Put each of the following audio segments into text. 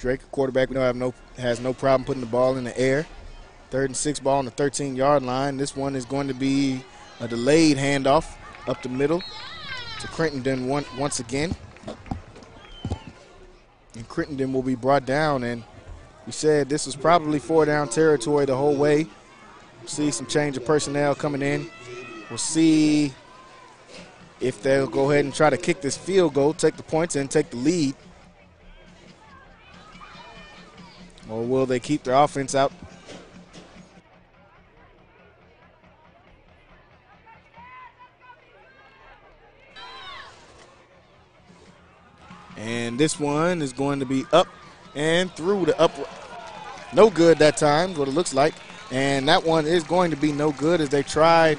Drake, quarterback, we know have no has no problem putting the ball in the air. Third and six ball on the 13 yard line. This one is going to be a delayed handoff up the middle to Crittenden one, once again. And Crittenden will be brought down. And we said this was probably four down territory the whole way. See some change of personnel coming in. We'll see if they'll go ahead and try to kick this field goal, take the points, and take the lead. Or will they keep their offense out? And this one is going to be up and through the up. No good that time, what it looks like. And that one is going to be no good as they tried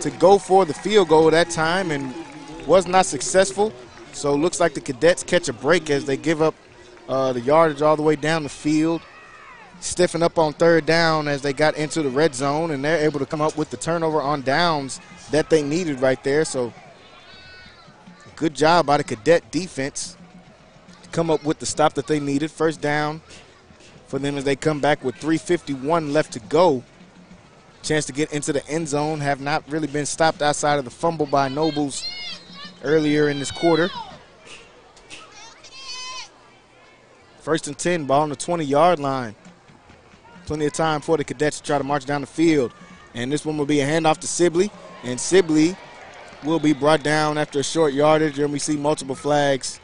to go for the field goal that time and was not successful. So looks like the cadets catch a break as they give up uh, the yardage all the way down the field. Stiffen up on third down as they got into the red zone, and they're able to come up with the turnover on downs that they needed right there. So good job by the cadet defense to come up with the stop that they needed. First down for them as they come back with 3.51 left to go. Chance to get into the end zone. Have not really been stopped outside of the fumble by Nobles earlier in this quarter. First and 10, ball on the 20 yard line. Plenty of time for the cadets to try to march down the field. And this one will be a handoff to Sibley. And Sibley will be brought down after a short yardage. And we see multiple flags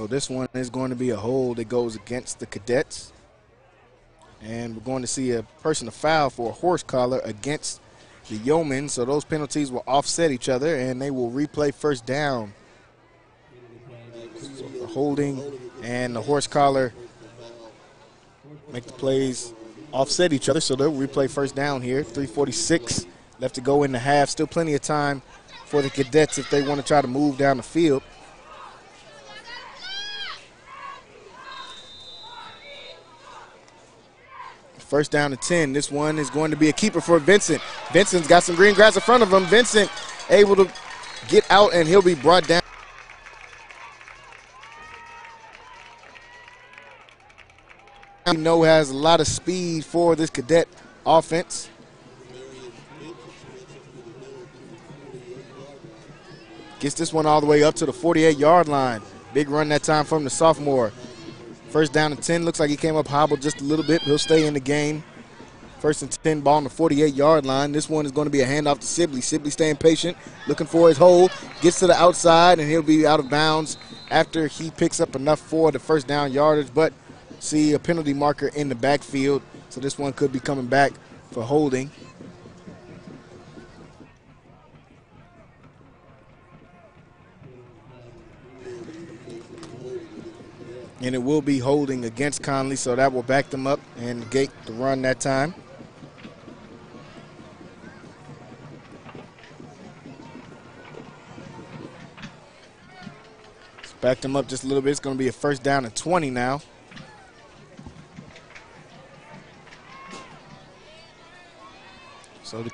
So this one is going to be a hold that goes against the cadets. And we're going to see a person to foul for a horse collar against the yeomen. So those penalties will offset each other and they will replay first down. So holding and the horse collar make the plays offset each other. So they'll replay first down here. 346 left to go in the half. Still plenty of time for the cadets if they want to try to move down the field. First down to 10. This one is going to be a keeper for Vincent. Vincent's got some green grass in front of him. Vincent able to get out, and he'll be brought down. You know has a lot of speed for this cadet offense. Gets this one all the way up to the 48 yard line. Big run that time from the sophomore. First down and 10. Looks like he came up hobbled just a little bit. He'll stay in the game. First and 10 ball on the 48 yard line. This one is going to be a handoff to Sibley. Sibley staying patient, looking for his hole. Gets to the outside, and he'll be out of bounds after he picks up enough for the first down yardage. But see a penalty marker in the backfield. So this one could be coming back for holding. And it will be holding against Connally, so that will back them up and negate the run that time. Back them up just a little bit. It's going to be a first down and 20 now. So the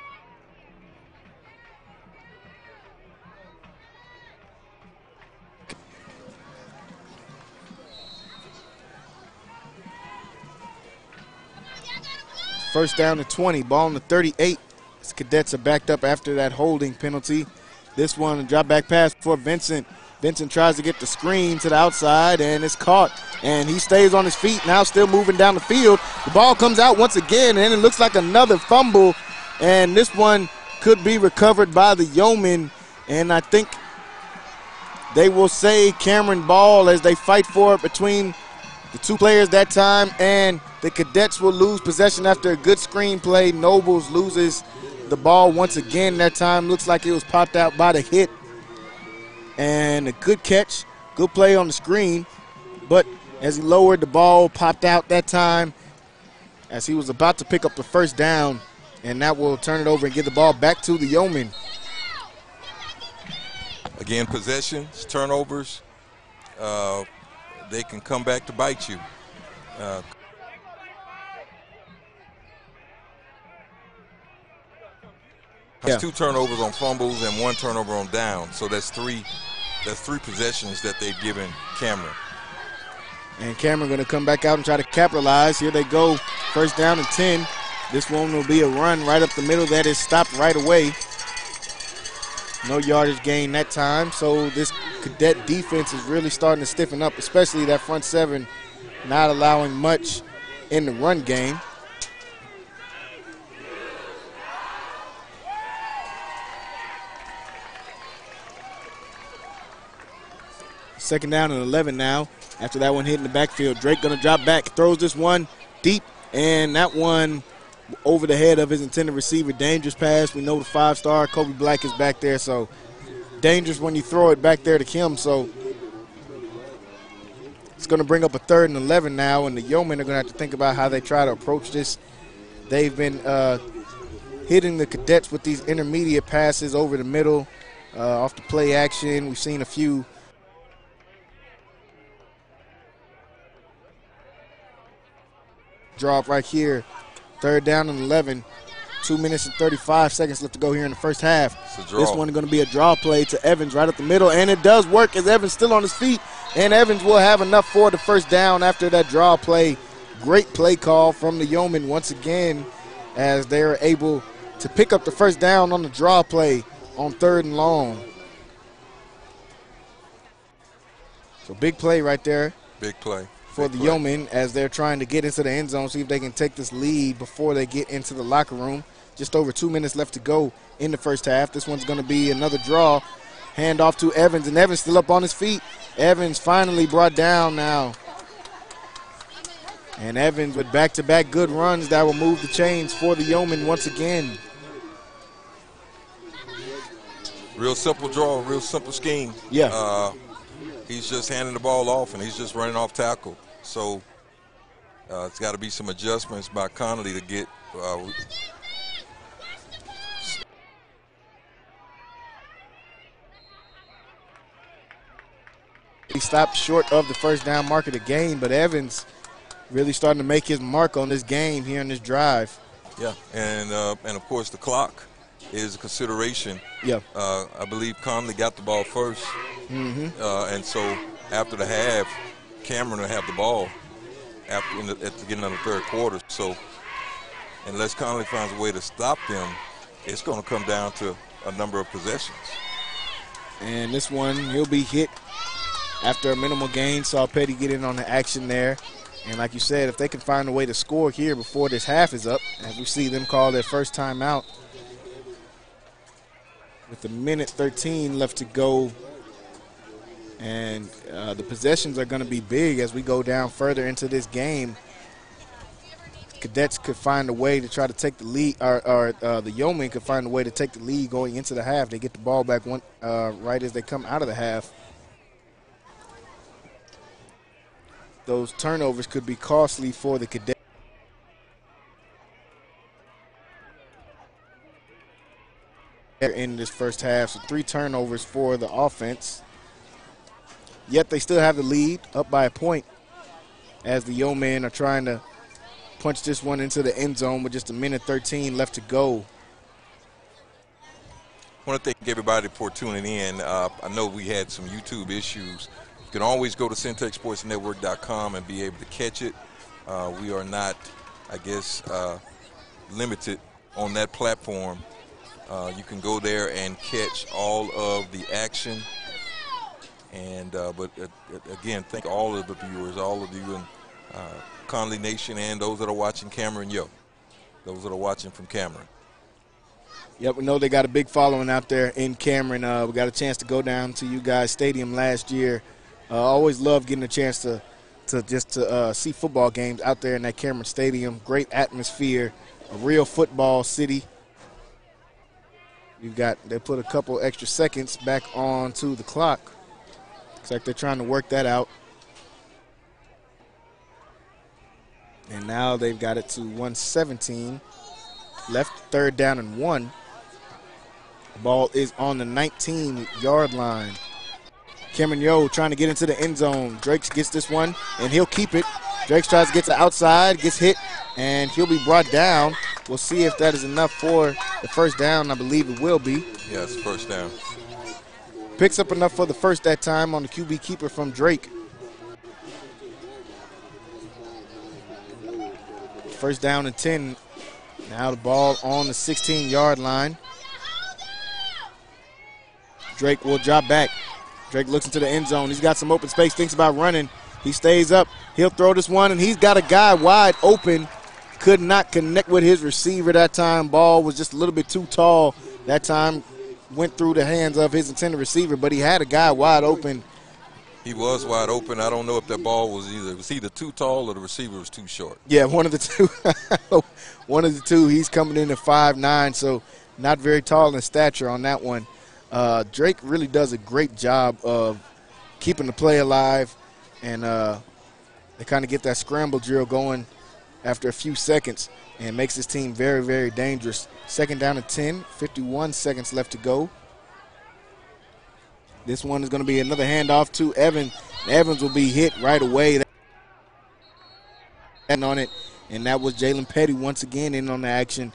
First down to 20, ball on the 38. His cadets are backed up after that holding penalty. This one, a drop back pass for Vincent. Vincent tries to get the screen to the outside, and it's caught. And he stays on his feet, now still moving down the field. The ball comes out once again, and it looks like another fumble. And this one could be recovered by the Yeomen. And I think they will say Cameron Ball as they fight for it between the two players that time. And the Cadets will lose possession after a good screen play. Nobles loses the ball once again. That time looks like it was popped out by the hit. And a good catch, good play on the screen. But as he lowered the ball, popped out that time as he was about to pick up the first down, and that will turn it over and get the ball back to the Yeomen. Again, possessions, turnovers, uh, they can come back to bite you. Uh, Yeah. two turnovers on fumbles and one turnover on down. So that's three. That's three possessions that they've given Cameron. And Cameron going to come back out and try to capitalize. Here they go. First down and 10. This one will be a run right up the middle that is stopped right away. No yardage gain that time. So this cadet defense is really starting to stiffen up, especially that front seven not allowing much in the run game. Second down and 11 now. After that one hit in the backfield, Drake going to drop back, throws this one deep, and that one over the head of his intended receiver. Dangerous pass. We know the five star Kobe Black is back there, so dangerous when you throw it back there to Kim. So it's going to bring up a third and 11 now, and the Yeomen are going to have to think about how they try to approach this. They've been uh, hitting the cadets with these intermediate passes over the middle, uh, off the play action. We've seen a few drop right here. Third down and 11. Two minutes and 35 seconds left to go here in the first half. It's a draw. This one is going to be a draw play to Evans right up the middle, and it does work as Evans still on his feet, and Evans will have enough for the first down after that draw play. Great play call from the Yeomen once again as they're able to pick up the first down on the draw play on third and long. So big play right there Big play. For the. Yeomen as they're trying to get into the end zone, see if they can take this lead before they get into the locker room. Just over two minutes left to go in the first half. This one's going to be another draw. Hand off to Evans, and Evans still up on his feet. Evans finally brought down now. And Evans with back to back good runs that will move the chains for the Yeomen once again. Real simple draw, real simple scheme. Yeah. Uh, he's just handing the ball off and he's just running off tackle. So uh, it's got to be some adjustments by Connally to get. Uh, He stopped short of the first down mark of the game, but Evans really starting to make his mark on this game here in this drive. yeah, and uh, and of course the clock is a consideration. Yeah. Uh, I believe Connally got the ball 1st Mm-hmm. uh, and so after the half, Cameron will have the ball after the, at the beginning of the third quarter. So unless Connally finds a way to stop them, it's going to come down to a number of possessions. And this one, he'll be hit after a minimal gain. Saw Petty get in on the action there. And like you said, if they can find a way to score here before this half is up, as we see them call their first time out, with a minute 13 left to go. And uh, the possessions are going to be big as we go down further into this game. Cadets could find a way to try to take the lead, or, or uh, the Yeomen could find a way to take the lead going into the half. They get the ball back one, uh, right as they come out of the half. Those turnovers could be costly for the Cadets. in this first half. So three turnovers for the offense. Yet they still have the lead, up by a point, as the Yeomen are trying to punch this one into the end zone with just a minute 13 left to go. I want to thank everybody for tuning in. Uh, I know we had some YouTube issues. You can always go to centexsportsnetwork.com and be able to catch it. Uh, we are not, I guess, uh, limited on that platform. Uh, you can go there and catch all of the action. And uh, but uh, again, thank all of the viewers, all of you in uh, Connally Nation, and those that are watching Cameron Yoe, those that are watching from Cameron. Yep, we know they got a big following out there in Cameron. Uh, we got a chance to go down to you guys' stadium last year. Uh, always love getting a chance to, to just to uh, see football games out there in that Cameron Stadium. Great atmosphere, a real football city. You got they put a couple extra seconds back onto the clock. Looks like they're trying to work that out. And now they've got it to 117. Left third down and one. Ball is on the 19 yard line. Cameron Yoe trying to get into the end zone. Drake gets this one and he'll keep it. Drake tries to get to outside, gets hit, and he'll be brought down. We'll see if that is enough for the first down. I believe it will be. Yes, first down. Picks up enough for the first that time on the QB keeper from Drake. First down and 10. Now the ball on the 16 yard line. Drake will drop back. Drake looks into the end zone. He's got some open space, thinks about running. He stays up. He'll throw this one, and he's got a guy wide open. Could not connect with his receiver that time. Ball was just a little bit too tall that time. Went through the hands of his intended receiver, but he had a guy wide open. He was wide open. I don't know if that ball was either it was either too tall or the receiver was too short. Yeah, one of the two. one of the two. He's coming in at five nine, so not very tall in stature on that one. Uh, Drake really does a great job of keeping the play alive, and uh, they kind of get that scramble drill going after a few seconds and makes his team very, very dangerous. Second down and 10, 51 seconds left to go. This one is going to be another handoff to Evan. Evans will be hit right away. And on it, and that was Jalen Petty once again in on the action.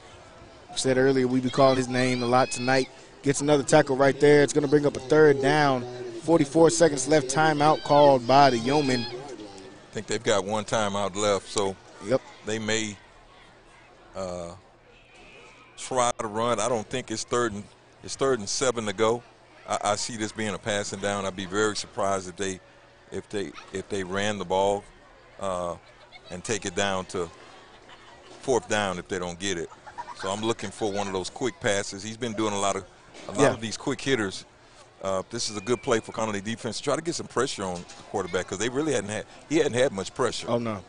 Said earlier we be calling his name a lot tonight. Gets another tackle right there. It's going to bring up a third down. 44 seconds left. Timeout called by the Yeomen. I think they've got one timeout left, so yep. they may uh, try to run. I don't think it's third and it's third and seven to go. I, I, see this being a passing down. I'd be very surprised if they if they if they ran the ball uh, and take it down to fourth down if they don't get it. So I'm looking for one of those quick passes. He's been doing a lot of a lot yeah. of these quick hitters. Uh, this is a good play for Connally defense. Try to get some pressure on the quarterback because they really hadn't had he hadn't had much pressure. Oh no,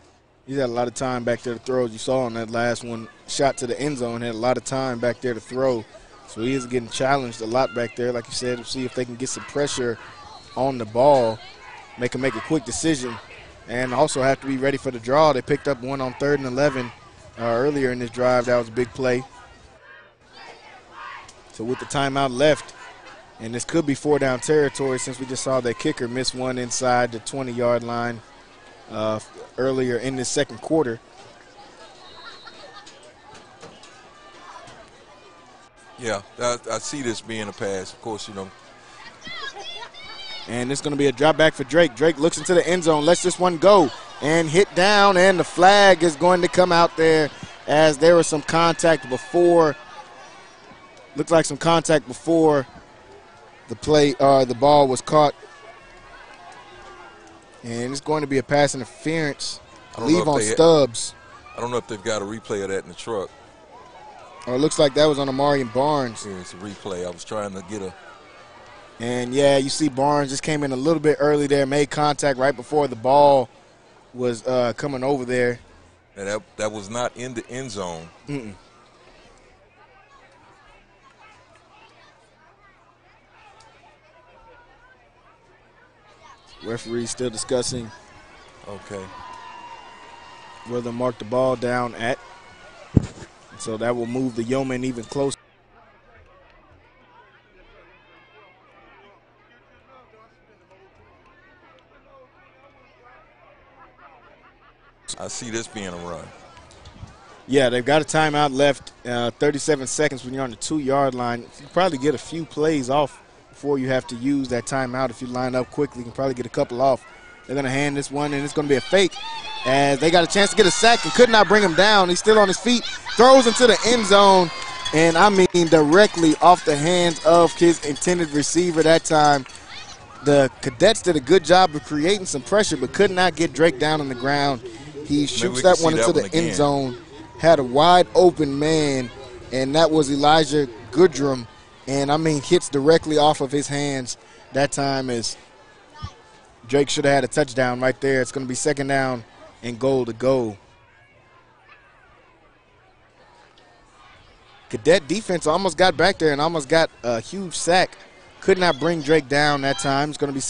he's had a lot of time back there to throw. As you saw on that last one, shot to the end zone, had a lot of time back there to throw. So he is getting challenged a lot back there. Like you said, see if they can get some pressure on the ball, make him make a quick decision, and also have to be ready for the draw. They picked up one on third and 11 uh, earlier in this drive. That was a big play. So with the timeout left, and this could be four down territory since we just saw that kicker miss one inside the 20 yard line uh, earlier in the second quarter. Yeah, I, I, see this being a pass. Of course, you know. And it's going to be a drop back for Drake. Drake looks into the end zone, lets this one go, and hit down, and the flag is going to come out there as there was some contact before. Looks like some contact before the play, uh, the ball was caught. And it's going to be a pass interference. Leave on Stubbs. I don't know if they've got a replay of that in the truck. Oh, it looks like that was on Amarian Barnes. Yeah, it's a replay. I was trying to get a. And yeah, you see Barnes just came in a little bit early there, made contact right before the ball was uh, coming over there. And that that was not in the end zone. Mm-mm. Referee still discussing. Okay. Where they mark the ball down at. So that will move the Yeomen even closer. I see this being a run. Yeah, they've got a timeout left, uh, 37 seconds when you're on the two yard line. You probably get a few plays off before you have to use that timeout. If you line up quickly, you can probably get a couple off. They're going to hand this one, and it's going to be a fake as they got a chance to get a sack and could not bring him down. He's still on his feet, throws into the end zone, and I mean directly off the hands of his intended receiver that time. The Cadets did a good job of creating some pressure, but could not get Drake down on the ground. He shoots that one into the end zone, had a wide open man, and that was Elijah Goodrum. And I mean, hits directly off of his hands that time is Drake should have had a touchdown right there. It's going to be second down and goal to go. Cadet defense almost got back there and almost got a huge sack. Could not bring Drake down that time. It's going to be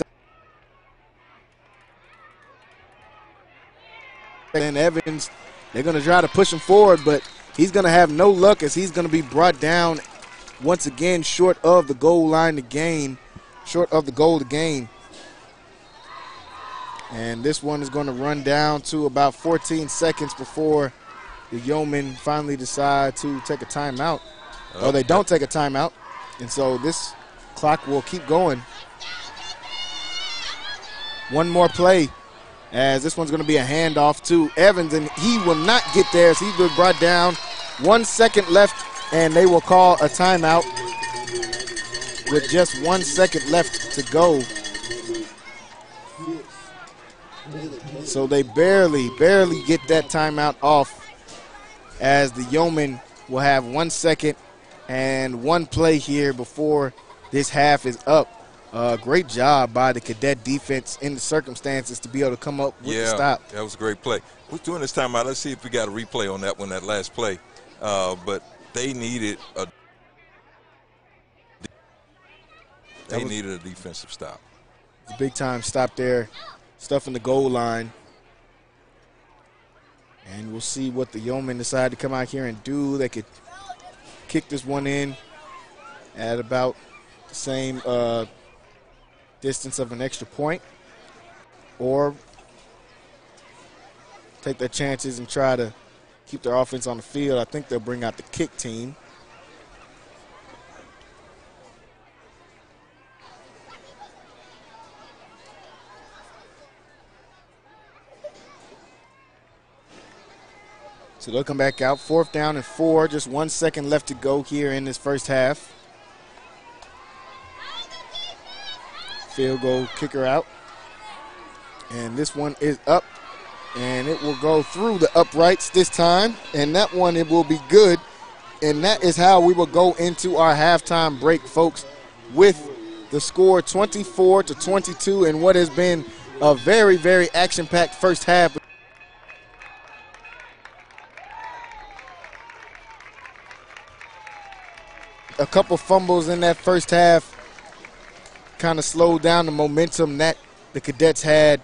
and Evans They're going to try to push him forward, but he's going to have no luck as he's going to be brought down once again short of the goal line to gain, short of the goal to gain. And this one is going to run down to about 14 seconds before the Yeomen finally decide to take a timeout. Oh, or they don't take a timeout. And so this clock will keep going. One more play as this one's going to be a handoff to Evans, and he will not get there as he's been brought down. One second left, and they will call a timeout with just one second left to go. So they barely, barely get that timeout off as the Yeomen will have one second and one play here before this half is up. Uh, great job by the cadet defense in the circumstances to be able to come up with yeah, the stop. that was a great play. We're doing this timeout. Let's see if we got a replay on that one, that last play. Uh, but they needed a they needed a defensive stop. Big time stop there, stuff in the goal line. And we'll see what the Yeomen decide to come out here and do. They could kick this one in at about the same uh, distance of an extra point, or take their chances and try to keep their offense on the field. I think they'll bring out the kick team. So they'll come back out. Fourth down and four. Just one second left to go here in this first half. Field goal kicker out. And this one is up. And it will go through the uprights this time. And that one, it will be good. And that is how we will go into our halftime break, folks, with the score 24 to 22 and what has been a very, very action packed first half. a couple fumbles in that first half kind of slowed down the momentum that the cadets had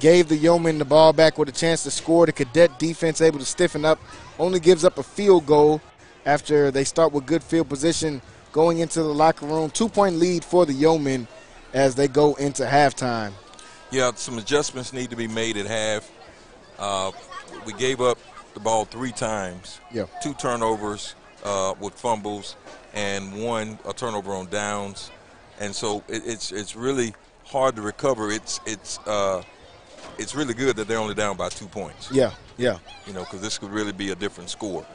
gave the yeomen the ball back with a chance to score. The cadet defense able to stiffen up only gives up a field goal after they start with good field position going into the locker room. Two point lead for the yeomen as they go into halftime. Yeah some adjustments need to be made at half. Uh, we gave up the ball three times. Yeah. Two turnovers uh, with fumbles and one a turnover on downs, and so it, it's it's really hard to recover. It's it's uh, it's really good that they're only down by two points. Yeah, yeah. You know, because this could really be a different score,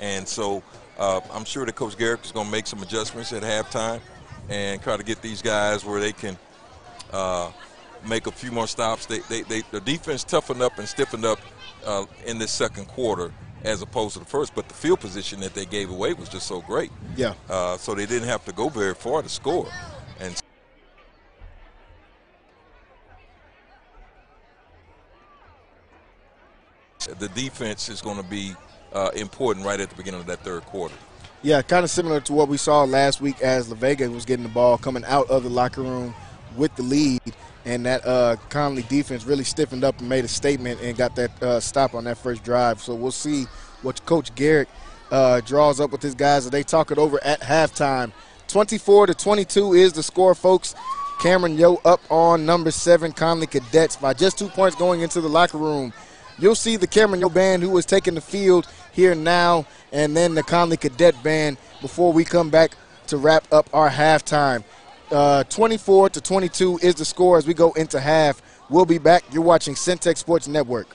and so uh, I'm sure that Coach Garrett is going to make some adjustments at halftime and try to get these guys where they can uh, make a few more stops. They, they, they, the defense toughened up and stiffened up uh, in this second quarter as opposed to the first. But the field position that they gave away was just so great. Yeah. Uh, so they didn't have to go very far to score. And the defense is going to be uh, important right at the beginning of that third quarter. Yeah, kind of similar to what we saw last week as La Vega was getting the ball coming out of the locker room with the lead and that uh, Connally defense really stiffened up and made a statement and got that uh, stop on that first drive. So we'll see what Coach Garrett uh, draws up with his guys as they talk it over at halftime. 24 to 22 is the score, folks. Cameron Yoe up on number seven Connally Cadets by just two points going into the locker room. You'll see the Cameron band who is taking the field here now, and then the Connally Cadet band before we come back to wrap up our halftime. Uh, 24 to 22 is the score as we go into half. We'll be back. You're watching Centex Sports Network.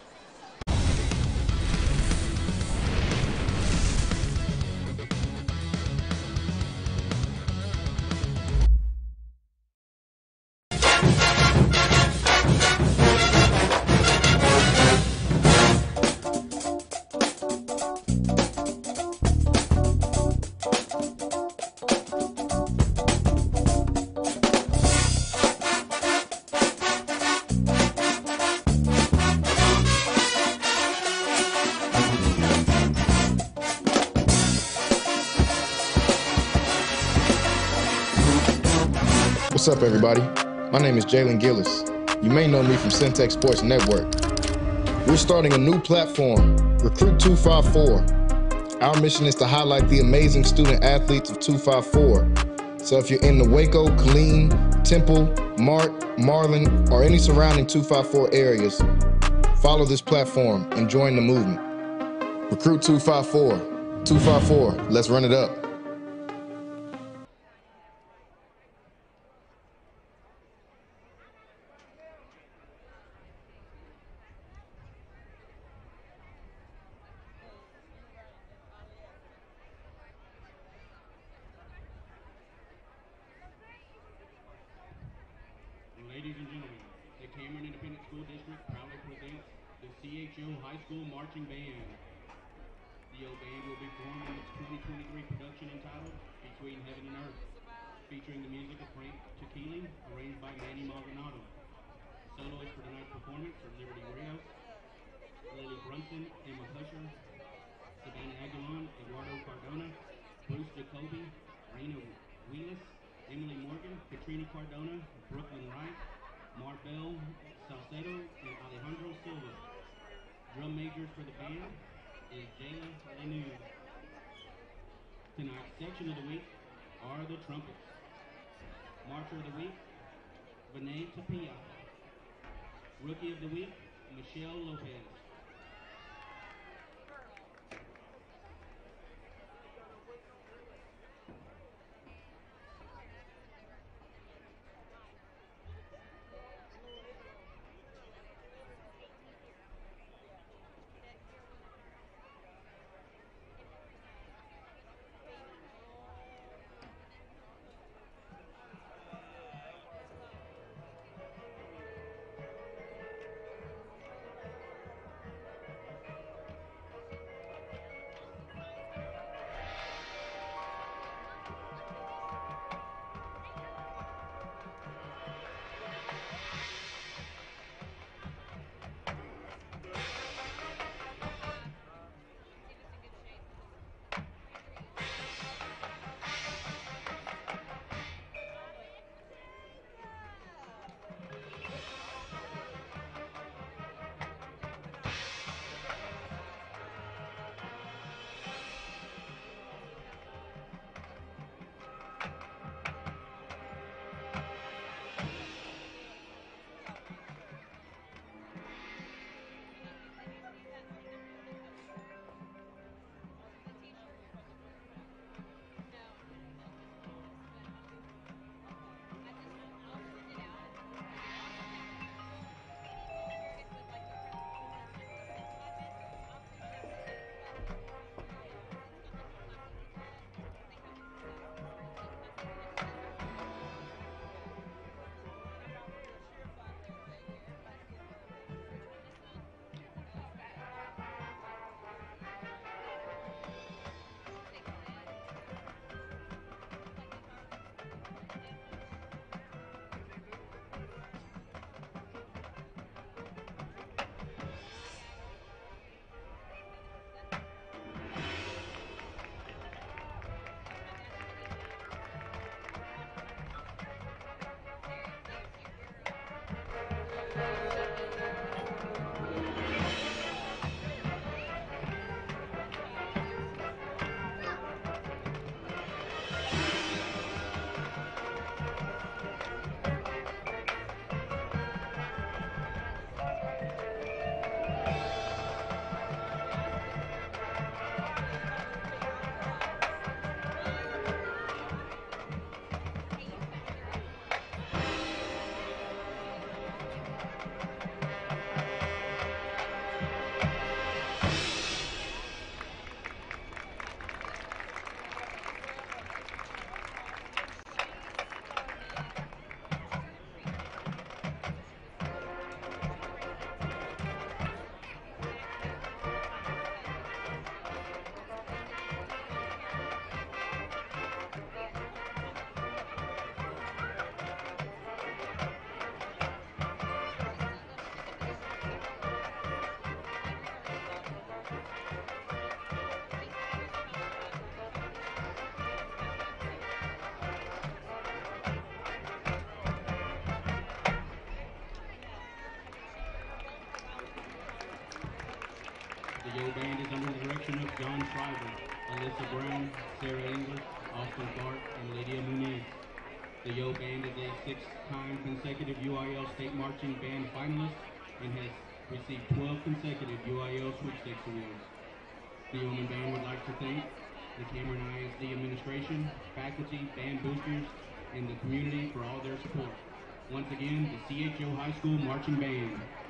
Everybody? My name is Jalen Gillis. You may know me from Centex Sports Network. We're starting a new platform Recruit 254. Our mission is to highlight the amazing student athletes of 254. So if you're in the Waco, Killeen, Temple, Mart, Marlin, or any surrounding 254 areas, follow this platform and join the movement. Recruit 254. 254, let's run it up. School Marching Yoe Band is under the direction of John Schreiber, Alyssa Brown, Sarah English, Austin Clark, and Lydia Muniz. The Yoe Band is a six-time consecutive UIL State Marching Band finalist and has received 12 consecutive UIL Sweepstakes awards. The Yeoman Band would like to thank the Cameron ISD administration, faculty, band boosters, and the community for all their support. Once again, the CHO High School Marching Band.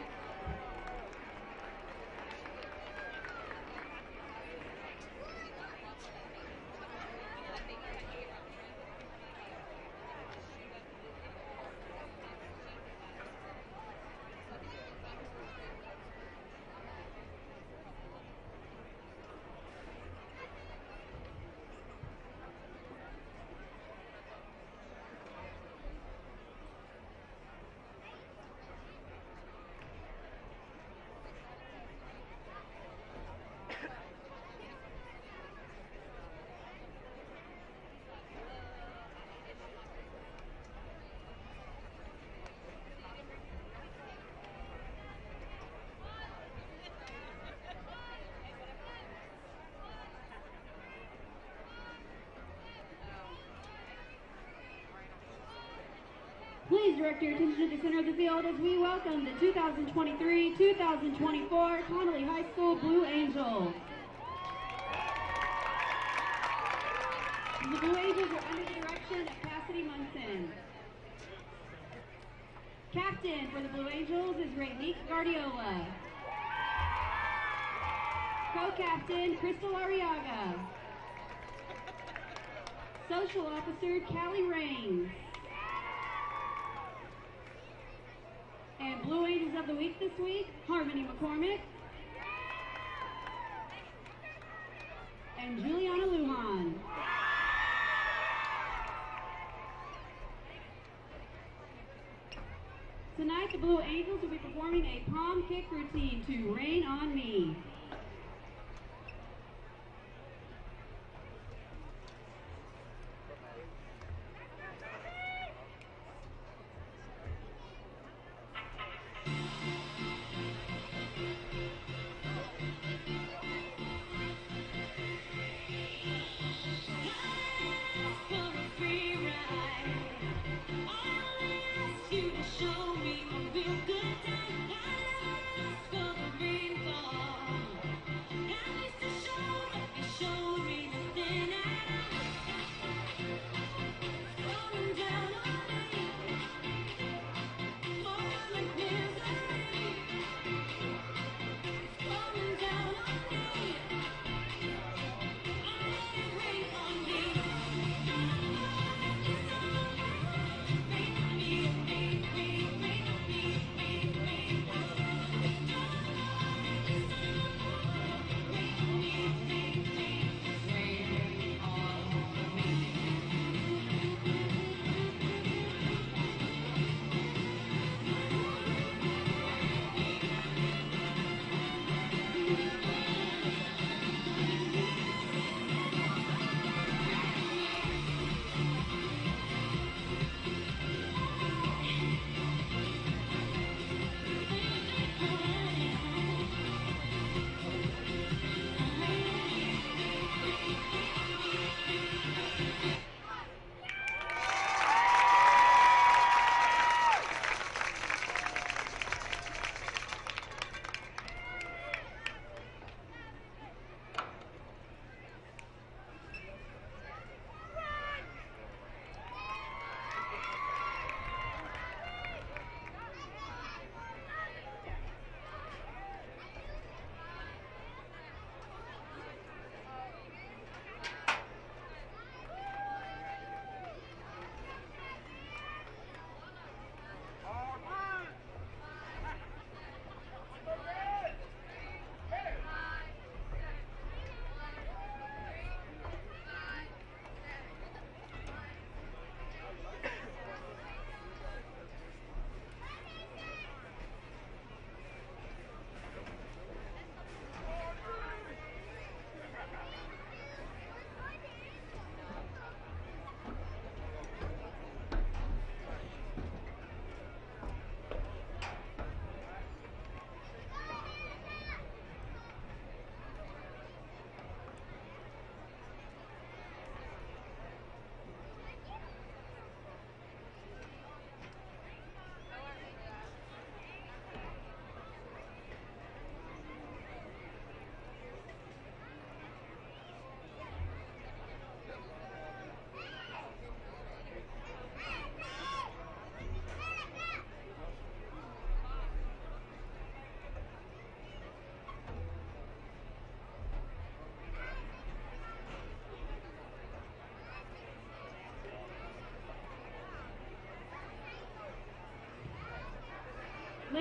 Please direct your attention to the center of the field as we welcome the 2023-2024 Connally High School Blue Angels. The Blue Angels are under the direction of Cassidy Munson. Captain for the Blue Angels is Rainique Guardiola. Co-captain Crystal Arriaga. Social Officer Callie Rains. And Blue Angels of the Week this week, Harmony McCormick.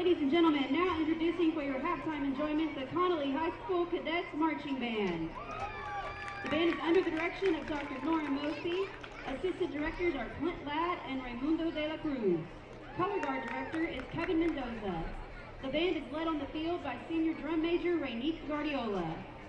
Ladies and gentlemen, now introducing for your halftime enjoyment the Connally High School Cadets Marching Band. The band is under the direction of Dr. Nora Mosby. Assistant directors are Clint Ladd and Raimundo de la Cruz. Color guard director is Kevin Mendoza. The band is led on the field by senior drum major Rainique Guardiola.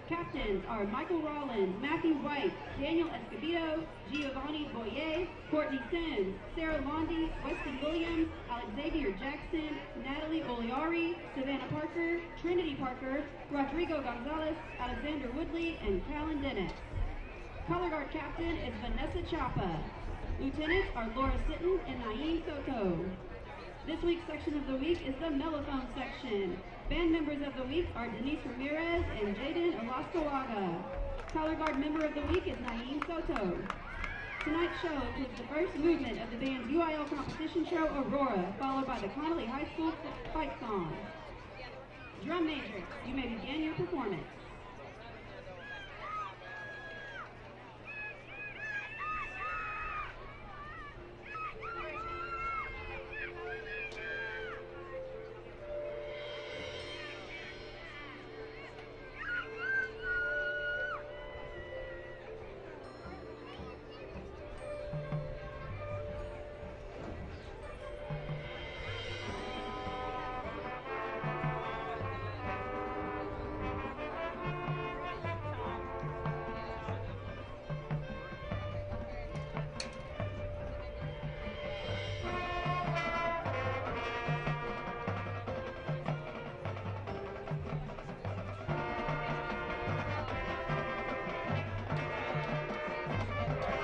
Captains are Michael Rollins, Matthew White, Daniel Escobedo, Giovanni Boyer, Courtney Sims, Sarah Londi, Weston Williams, Alexavier Jackson, Natalie Oliari, Savannah Parker, Trinity Parker, Rodrigo Gonzalez, Alexander Woodley, and Callan Dennis. Color guard captain is Vanessa Chapa. Lieutenants are Laura Sitton and Naeem Soto. This week's section of the week is the mellophone section. Band members of the week are Denise Ramirez and Jaden Olaskowaga. Color guard member of the week is Naeem Soto. Tonight's show includes the first movement of the band's UIL competition show, Aurora, followed by the Connally High School fight song. Drum major, you may begin your performance.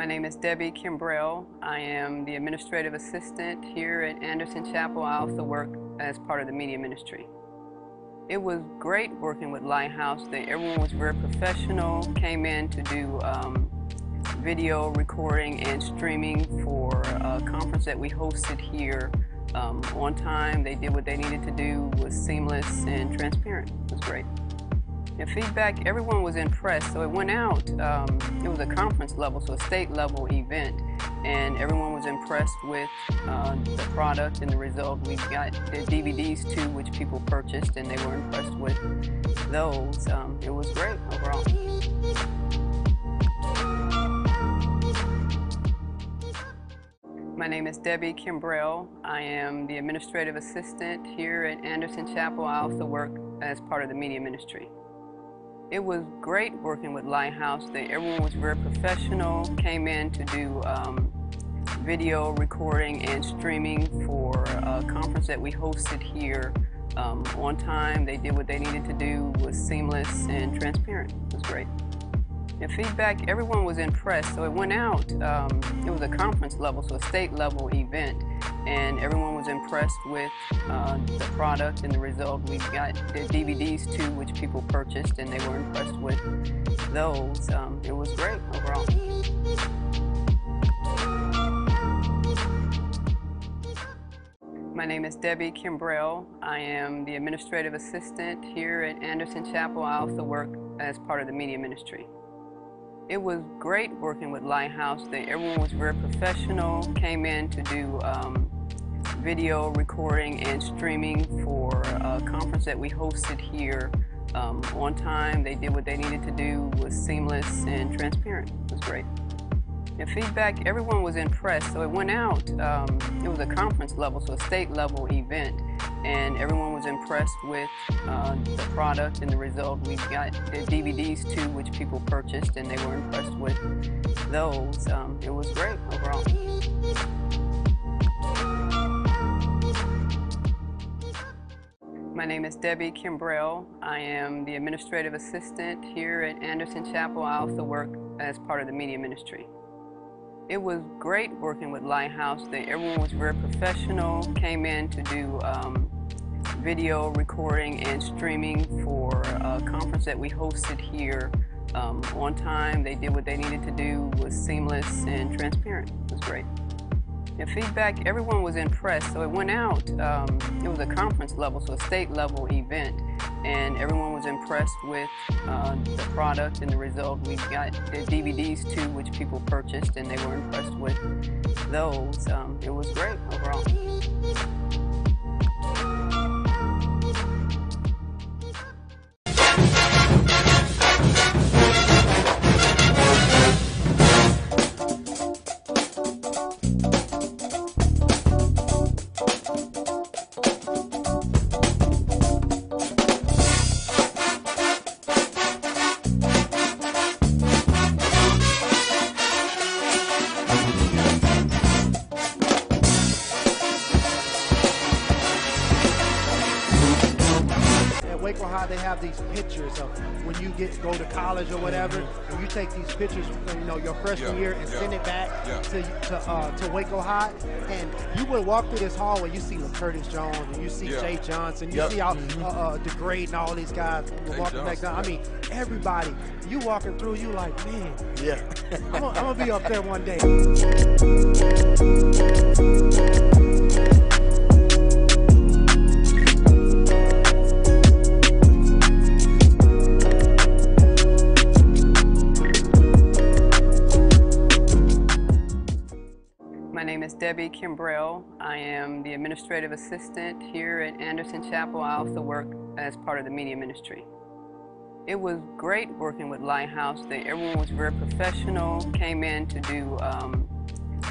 My name is Debbie Kimbrell. I am the administrative assistant here at Anderson Chapel. I also work as part of the media ministry. It was great working with Lighthouse. They, everyone was very professional, came in to do um, video recording and streaming for a conference that we hosted here um, on time. They did what they needed to do, was seamless and transparent. It was great. And feedback, everyone was impressed. So it went out, um, it was a conference level, so a state level event. And everyone was impressed with uh, the product and the result. We got the DVDs too, which people purchased, and they were impressed with those. Um, it was great overall. My name is Debbie Kimbrell. I am the administrative assistant here at Anderson Chapel. I also work as part of the media ministry. It was great working with Lighthouse. They, everyone was very professional, came in to do um, video recording and streaming for a conference that we hosted here um, on time. They did what they needed to do, was seamless and transparent. It was great. And feedback, everyone was impressed. So it went out, um, it was a conference level, so a state level event. And everyone was impressed with uh, the product and the result. We got the DVDs too, which people purchased, and they were impressed with those. Um, it was great overall. My name is Debbie Kimbrell. I am the administrative assistant here at Anderson Chapel. I also work as part of the media ministry. It was great working with Lighthouse. They, everyone was very professional, came in to do um, video recording and streaming for a conference that we hosted here um, on time. They did what they needed to do, was seamless and transparent. It was great. And feedback, everyone was impressed. So it went out, um, it was a conference level, so a state level event. And everyone was impressed with uh, the product and the result. We got the DVDs too, which people purchased, and they were impressed with those. Um, it was great overall. My name is Debbie Kimbrell. I am the administrative assistant here at Anderson Chapel. I also work as part of the media ministry. It was great working with Lighthouse. They, everyone was very professional, came in to do um, video recording and streaming for a conference that we hosted here um, on time. They did what they needed to do, was seamless and transparent. It was great. And feedback, everyone was impressed. So it went out, um, it was a conference level, so a state level event. And everyone was impressed with uh, the product and the result. We got the DVDs too, which people purchased, and they were impressed with those. Um, it was great overall. Take pictures, you know, your freshman Yeah, year and yeah, send it back yeah. to to, uh, to Waco High, and you would walk through this hallway, you see Curtis Jones, and you see Yeah. Jay Johnson, you Yep. see all uh, uh, Degrade and all these guys Jay walking back Johnson, down. I mean, everybody, you walking through, you like, man, Yeah. I'm gonna, I'm gonna be up there one day. Debbie Kimbrell. I am the administrative assistant here at Anderson Chapel. I also work as part of the media ministry. It was great working with Lighthouse. They, everyone was very professional, came in to do um,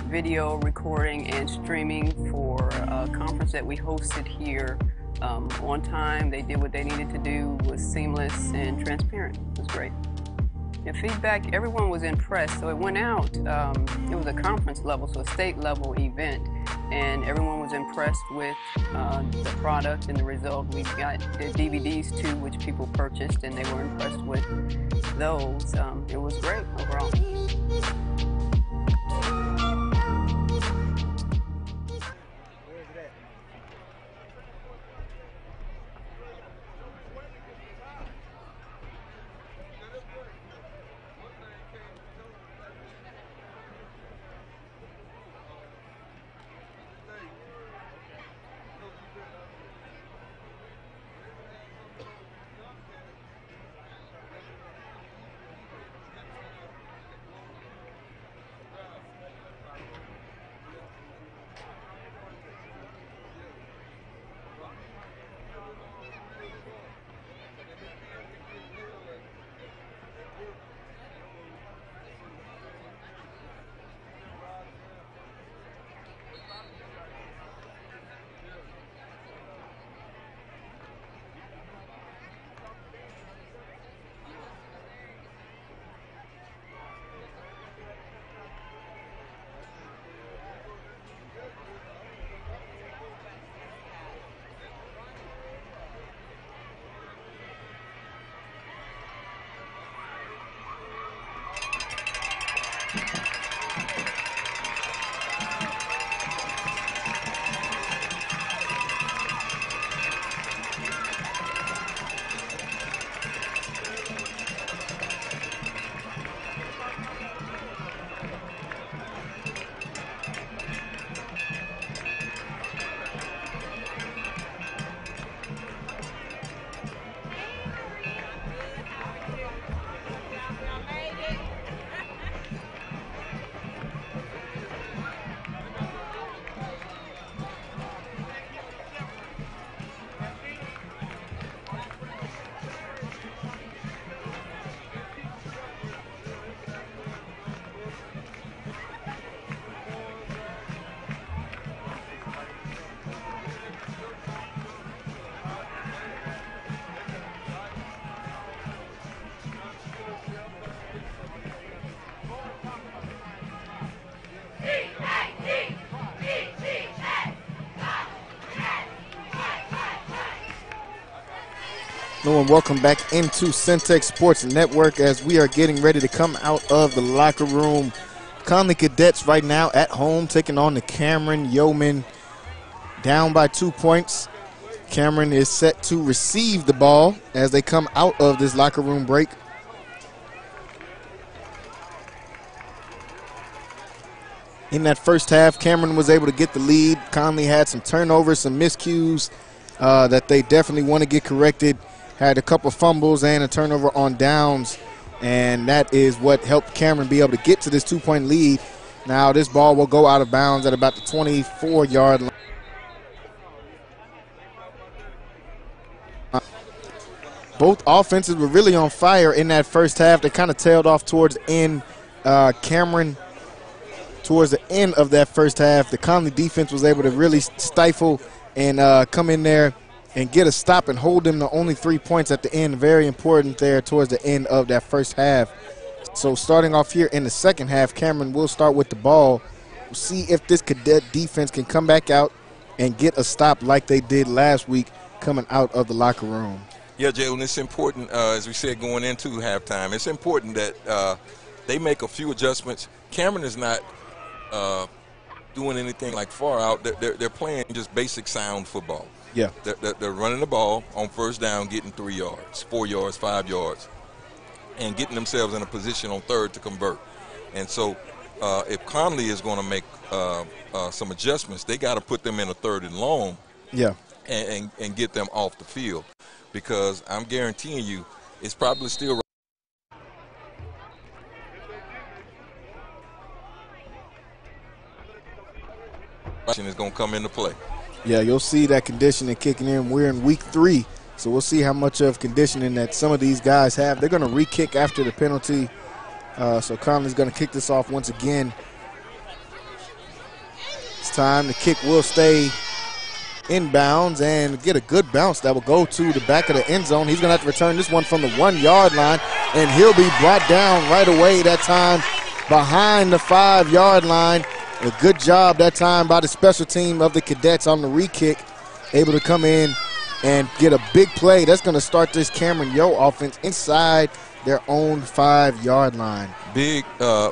video recording and streaming for a conference that we hosted here um, on time. They did what they needed to do, was seamless and transparent. It was great. And feedback, everyone was impressed. So it went out, um, it was a conference level, so a state level event. And everyone was impressed with uh, the product and the result. We got the DVDs too, which people purchased, and they were impressed with those. Um, it was great overall. Welcome back into Centex Sports Network as we are getting ready to come out of the locker room. Connally Cadets right now at home taking on the Cameron Yoemen down by two points. Cameron is set to receive the ball as they come out of this locker room break. In that first half, Cameron was able to get the lead. Connally had some turnovers, some miscues uh, that they definitely want to get corrected had a couple fumbles and a turnover on downs, and that is what helped Cameron be able to get to this two point lead. Now, this ball will go out of bounds at about the 24 yard line. Both offenses were really on fire in that first half. They kind of tailed off towards end. Uh, Cameron, towards the end of that first half, the Connally defense was able to really stifle and uh, come in there and get a stop and hold them to only three points at the end. Very important there towards the end of that first half. So starting off here in the second half, Cameron will start with the ball. We'll see if this cadet defense can come back out and get a stop like they did last week coming out of the locker room. Yeah, Jalen, it's important, uh, as we said, going into halftime, it's important that uh, they make a few adjustments. Cameron is not uh, doing anything like far out. They're, they're playing just basic sound football. Yeah. They're, they're, running the ball on first down, getting three yards, four yards, five yards, and getting themselves in a position on third to convert. And so uh, if Connally is going to make uh, uh, some adjustments, they got to put them in a third and long. Yeah. And, and, and, get them off the field because I'm guaranteeing you it's probably still. is going to come into play. Yeah, you'll see that conditioning kicking in. We're in week three, so we'll see how much of conditioning that some of these guys have. They're going to re-kick after the penalty. Uh, so Connally's going to kick this off once again. It's time. The kick will stay inbounds and get a good bounce that will go to the back of the end zone. He's going to have to return this one from the one yard line, and he'll be brought down right away that time behind the five yard line. A good job that time by the special team of the cadets on the re-kick, able to come in and get a big play. That's going to start this Cameron Yoe offense inside their own five-yard line. Big. Uh,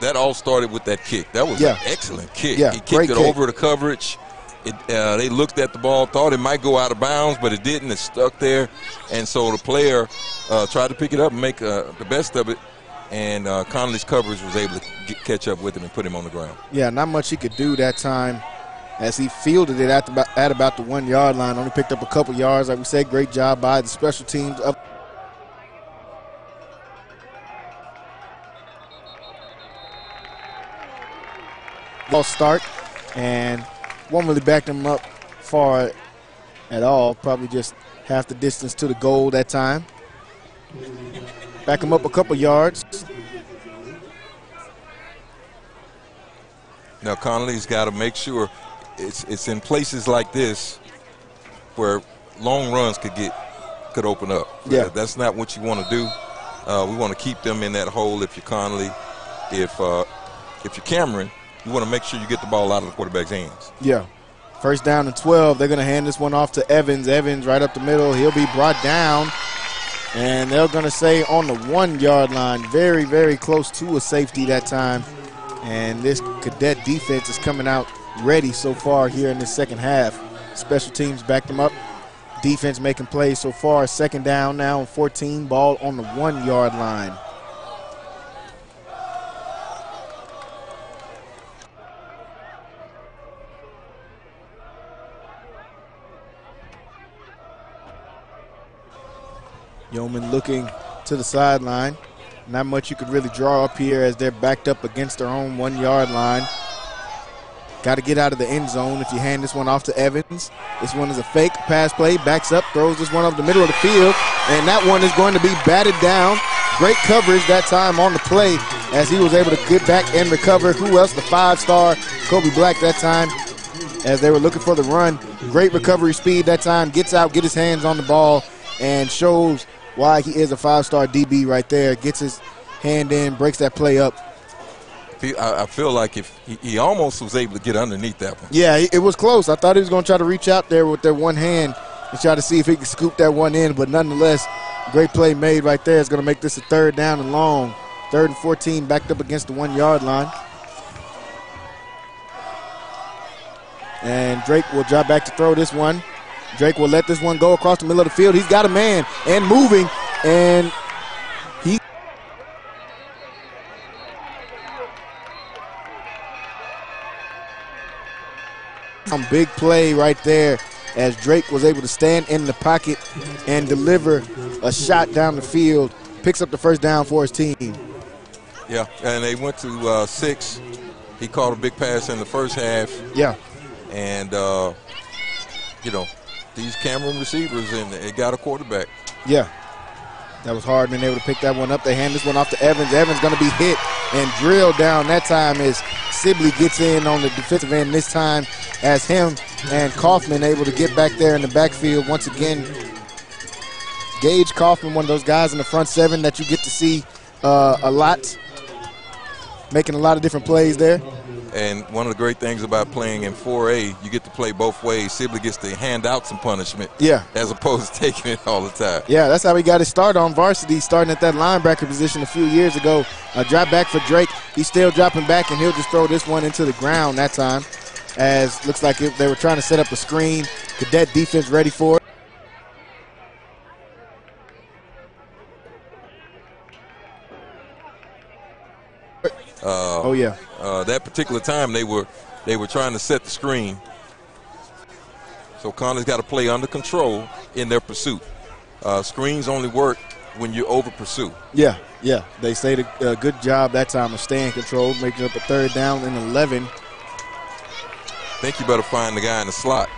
that all started with that kick. That was yeah. an excellent kick. Yeah, he kicked it kick. over the coverage. It, uh, they looked at the ball, thought it might go out of bounds, but it didn't. It stuck there, and so the player uh, tried to pick it up and make uh, the best of it and uh, coverage was able to get, catch up with him and put him on the ground. Yeah, not much he could do that time as he fielded it at, the, at about the one yard line. Only picked up a couple yards. Like we said, great job by the special teams of. Ball start and won't really back them up far at all. Probably just half the distance to the goal that time. Back him up a couple yards. Now Connally's got to make sure it's it's in places like this where long runs could get could open up. Yeah, that's not what you want to do. Uh, we want to keep them in that hole. If you're Connally, if uh, if you're Cameron, you want to make sure you get the ball out of the quarterback's hands. Yeah. First down and 12. They're going to hand this one off to Evans. Evans right up the middle. He'll be brought down and they're going to say on the one yard line, very, very close to a safety that time. And this cadet defense is coming out ready so far here in the second half. Special teams backed them up. Defense making plays so far. Second down now on 14, ball on the one yard line. Yeoman looking to the sideline. Not much you could really draw up here as they're backed up against their own one yard line. Got to get out of the end zone if you hand this one off to Evans. This one is a fake pass play, backs up, throws this one over the middle of the field, and that one is going to be batted down. Great coverage that time on the play as he was able to get back and recover. Who else? The five star Kobe Black that time as they were looking for the run. Great recovery speed that time. Gets out, get his hands on the ball, and shows why he is a five-star DB right there. Gets his hand in, breaks that play up. I feel like if he, almost was able to get underneath that one. Yeah, it was close. I thought he was going to try to reach out there with their one hand and try to see if he can scoop that one in. But nonetheless, great play made right there is going to make this a third down and long. Third and 14 backed up against the one yard line. And Drake will drop back to throw this one. Drake will let this one go across the middle of the field. He's got a man and moving, and he. Some big play right there as Drake was able to stand in the pocket and deliver a shot down the field. Picks up the first down for his team. Yeah, and they went to uh, six. He caught a big pass in the first half. Yeah. And, uh, you know, these Cameron receivers, and it got a quarterback. Yeah. That was hard being able to pick that one up. They hand this one off to Evans. Evans going to be hit and drilled down that time as Sibley gets in on the defensive end this time as him and Kaufman able to get back there in the backfield once again. Gage Kaufman, one of those guys in the front seven that you get to see uh, a lot, making a lot of different plays there. And one of the great things about playing in 4A, you get to play both ways. Sibley gets to hand out some punishment, yeah, as opposed to taking it all the time. Yeah, that's how he got his start on varsity, starting at that linebacker position a few years ago. A drop back for Drake. He's still dropping back, and he'll just throw this one into the ground that time. As looks like it, they were trying to set up a screen. Cadet defense ready for it. Uh, oh yeah. Uh, that particular time they were they were trying to set the screen. So Connor's got to play under control in their pursuit. Uh, screens only work when you over pursue. Yeah, yeah. They say a good job that time of staying control, making up a third down and 11. I think you better find the guy in the slot.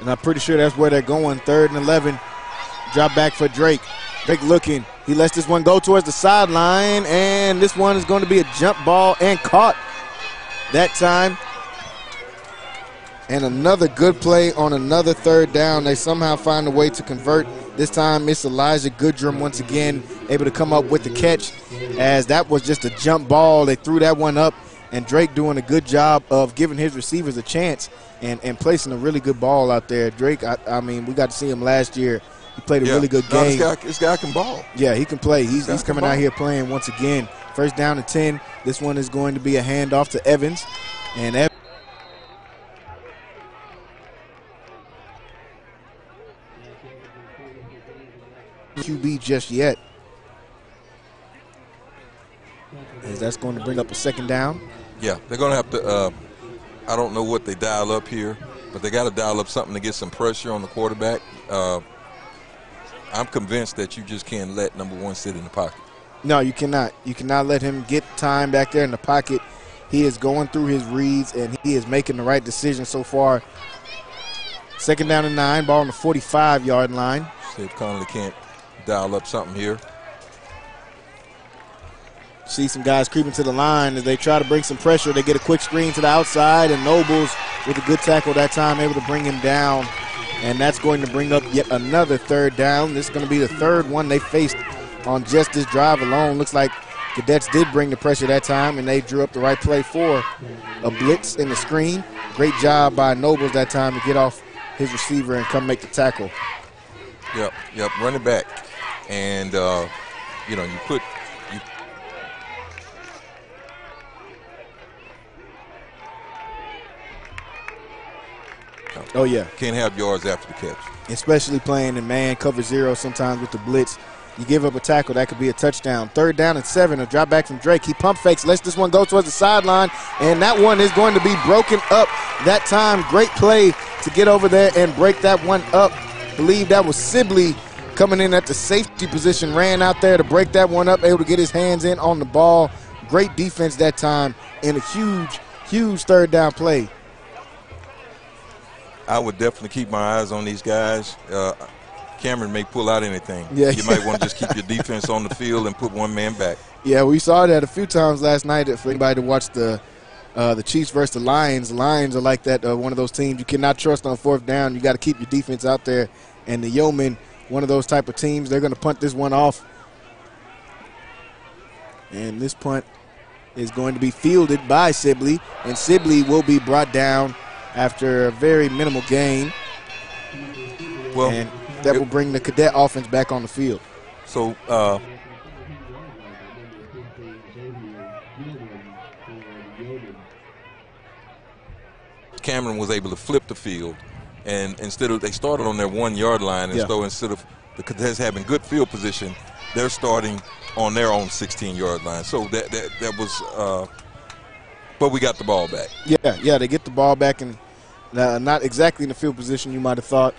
And I'm pretty sure that's where they're going. Third and 11. Drop back for Drake. Drake looking. He lets this one go towards the sideline, and this one is going to be a jump ball and caught that time. And another good play on another third down. They somehow find a way to convert. This time it's Elijah Goodrum once again able to come up with the catch as that was just a jump ball. They threw that one up, and Drake doing a good job of giving his receivers a chance and, and placing a really good ball out there. Drake, I, I mean, we got to see him last year he played a yeah. really good no, game. This guy, this guy, can ball. Yeah, he can play. He's, he's coming out here playing once again. First down to 10. This one is going to be a handoff to Evans. And Evans. QB just yet. As that's going to bring up a second down. Yeah, they're going to have to. Uh, I don't know what they dial up here, but they got to dial up something to get some pressure on the quarterback. Uh, I'm convinced that you just can't let number one sit in the pocket. No, you cannot. You cannot let him get time back there in the pocket. He is going through his reads and he is making the right decision so far. Second down and nine, ball on the 45 yard line. See if Connally can't dial up something here. See some guys creeping to the line as they try to bring some pressure. They get a quick screen to the outside, and Nobles with a good tackle that time, able to bring him down. And that's going to bring up yet another third down. This is going to be the third one they faced on just this drive alone. Looks like Cadets did bring the pressure that time, and they drew up the right play for a blitz in the screen. Great job by Nobles that time to get off his receiver and come make the tackle. Yep, yep, running back. And, uh, you know, you put you Oh, yeah. Can't have yards after the catch. Especially playing in man cover zero sometimes with the blitz. You give up a tackle, that could be a touchdown. Third down and seven, a drop back from Drake. He pump fakes, lets this one go towards the sideline, and that one is going to be broken up that time. Great play to get over there and break that one up. Believe that was Sibley coming in at the safety position, ran out there to break that one up, able to get his hands in on the ball. Great defense that time, and a huge, huge third down play. I would definitely keep my eyes on these guys. Uh, Cameron may pull out anything. Yeah. You might want to just keep your defense on the field and put one man back. Yeah, we saw that a few times last night. For anybody to watch the uh, the Chiefs versus the Lions, the Lions are like that. Uh, one of those teams you cannot trust on fourth down. You got to keep your defense out there. And the Yoemen, one of those type of teams, they're going to punt this one off. And this punt is going to be fielded by Sibley, and Sibley will be brought down after a very minimal gain. Well, and that will bring the cadet offense back on the field. So uh, Cameron was able to flip the field, and instead of they started on their one yard line, and Yeah. so instead of the cadets having good field position, they're starting on their own 16 yard line. So that that that was, uh, but we got the ball back. Yeah, yeah, they get the ball back and uh, not exactly in the field position you might have thought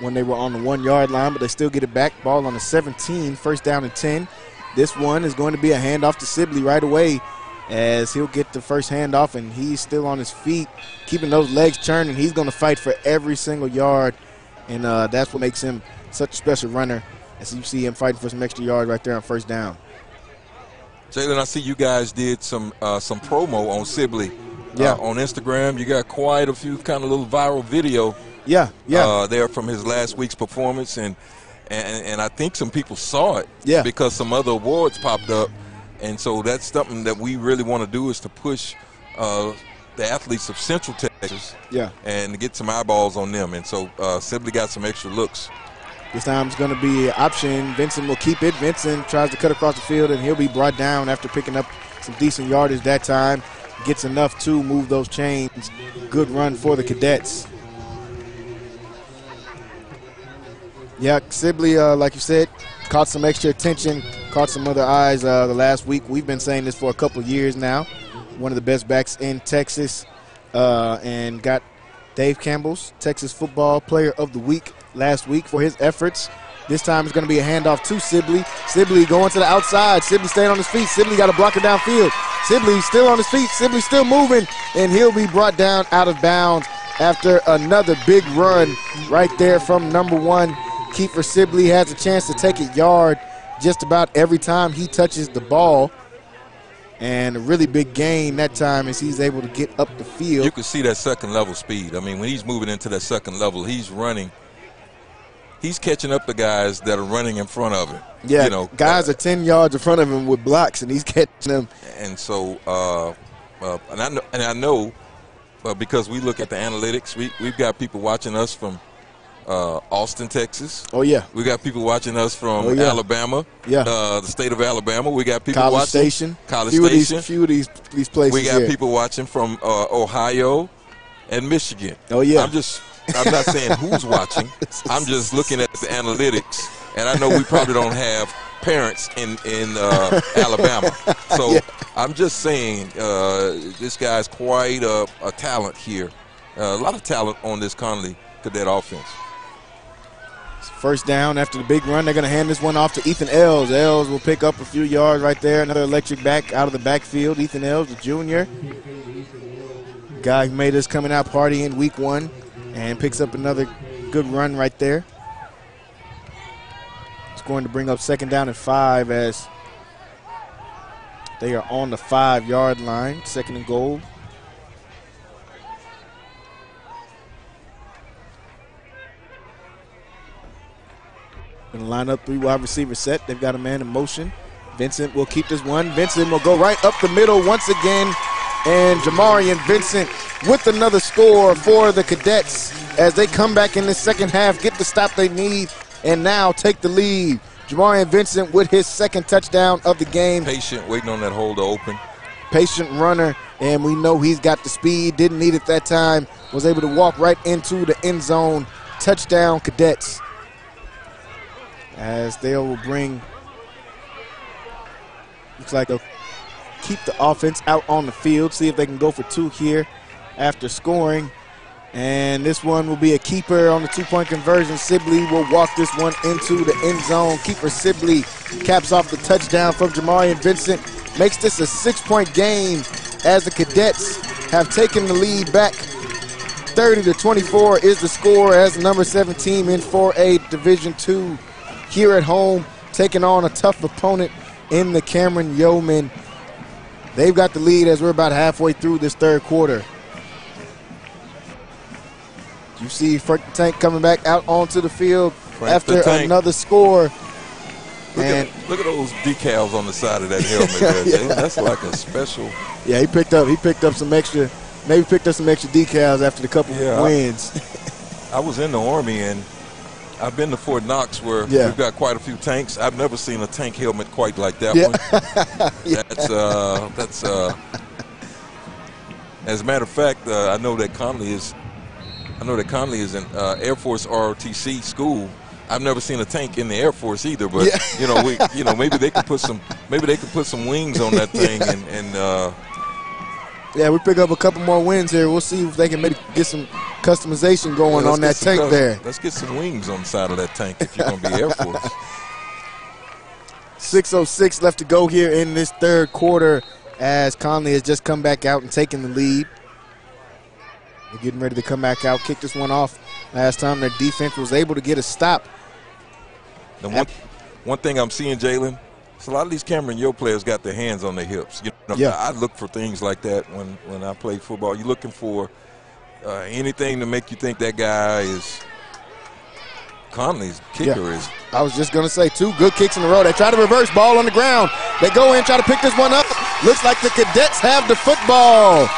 when they were on the one yard line, but they still get it back. Ball on the 17, first down and 10. This one is going to be a handoff to Sibley right away as he'll get the first handoff and he's still on his feet, keeping those legs churning. He's going to fight for every single yard, and uh, that's what makes him such a special runner. As you see him fighting for some extra yards right there on first down. Jalen, I see you guys did some uh, some promo on Sibley. Yeah. Uh, on Instagram, you got quite a few kind of little viral video Yeah, yeah. uh, there from his last week's performance, and, and and I think some people saw it, Yeah. because some other awards popped up, and so that's something that we really want to do is to push uh, the athletes of Central Texas, Yeah. and get some eyeballs on them, and so uh, Sibley got some extra looks. This time it's going to be an option. Vincent will keep it. Vincent tries to cut across the field, and he'll be brought down after picking up some decent yardage that time. Gets enough to move those chains. Good run for the cadets. Yeah, Sibley, uh, like you said, caught some extra attention, caught some other eyes uh, the last week. We've been saying this for a couple years now. One of the best backs in Texas, uh, and got Dave Campbell's Texas Football Player of the Week last week for his efforts. This time it's going to be a handoff to Sibley. Sibley going to the outside. Sibley staying on his feet. Sibley got a blocker downfield. Sibley still on his feet. Sibley still moving, and he'll be brought down out of bounds after another big run right there from number one. Keeper Sibley has a chance to take a yard just about every time he touches the ball. And a really big gain that time as he's able to get up the field. You can see that second level speed. I mean, when he's moving into that second level, he's running. He's catching up the guys that are running in front of him. Yeah, you know, guys uh, are 10 yards in front of him with blocks, and he's catching them. and so uh, uh, and I know, and I know uh, because we look at the analytics, we we've got people watching us from uh, Austin, Texas. Oh, yeah. We got people watching us from Oh, yeah. Alabama. Yeah. uh, the state of Alabama. We got people College watching Station. College few Station. Of these, few of these, these places. we got people watching from uh, Ohio and Michigan. Oh, yeah. I'm just I'm not saying who's watching. I'm just looking at the analytics, and I know we probably don't have parents in in uh, Alabama. So I'm just saying uh, this guy's quite a, a talent here. Uh, a lot of talent on this Connally cadet offense. First down after the big run. They're going to hand this one off to Ethan Els. Els will pick up a few yards right there. Another electric back out of the backfield. Ethan Els, the junior. Guy who made us coming out party in week one and picks up another good run right there. It's going to bring up second down and five as they are on the five yard line. Second and goal. Going to line up three wide receiver set. They've got a man in motion. Vincent will keep this one. Vincent will go right up the middle once again. And Jamarian Vincent with another score for the Cadets as they come back in the second half, get the stop they need, and now take the lead. Jamarian Vincent with his second touchdown of the game. Patient, waiting on that hole to open. Patient runner, and we know he's got the speed. Didn't need it that time. Was able to walk right into the end zone. Touchdown, Cadets. As they will bring, looks like they'll keep the offense out on the field. See if they can go for two here after scoring. And this one will be a keeper on the two-point conversion. Sibley will walk this one into the end zone. Keeper Sibley caps off the touchdown from Jamarian Vincent. Makes this a six-point game as the Cadets have taken the lead back. 30 to 24 is the score as number seven team in 4A Division Two here at home, taking on a tough opponent in the Cameron Yoemen. They've got the lead as we're about halfway through this third quarter. You see Frank the Tank coming back out onto the field Frank after the another score. Look, And at, look at those decals on the side of that helmet. there. Yeah. That's like a special. yeah, he picked up he picked up some extra maybe picked up some extra decals after the couple Yeah. wins. I was in the army and I've been to Fort Knox where Yeah. we've got quite a few tanks. I've never seen a tank helmet quite like that Yeah. one. That's uh, that's uh. As a matter of fact, uh, I know that Connally is. I know that Connally is in uh, Air Force ROTC school. I've never seen a tank in the Air Force either, but Yeah. you know, we, you know, maybe they could put some, maybe they could put some wings on that thing, and, and uh, Yeah, we pick up a couple more wins here. We'll see if they can maybe get some customization going let's on that tank there. Let's get some wings on the side of that tank if you're going to be Air Force. 6.06 left to go here in this third quarter as Connally has just come back out and taken the lead. They're getting ready to come back out, kick this one off. Last time their defense was able to get a stop. The one, one thing I'm seeing, Jalen, is a lot of these Cameron Yoe players got their hands on their hips. You know, Yeah. I look for things like that when, when I play football. You're looking for uh, anything to make you think that guy is Connally's kicker Yeah. is. I was just going to say two good kicks in a row. They try to reverse ball on the ground. They go in, try to pick this one up. Looks like the Cadets have the football.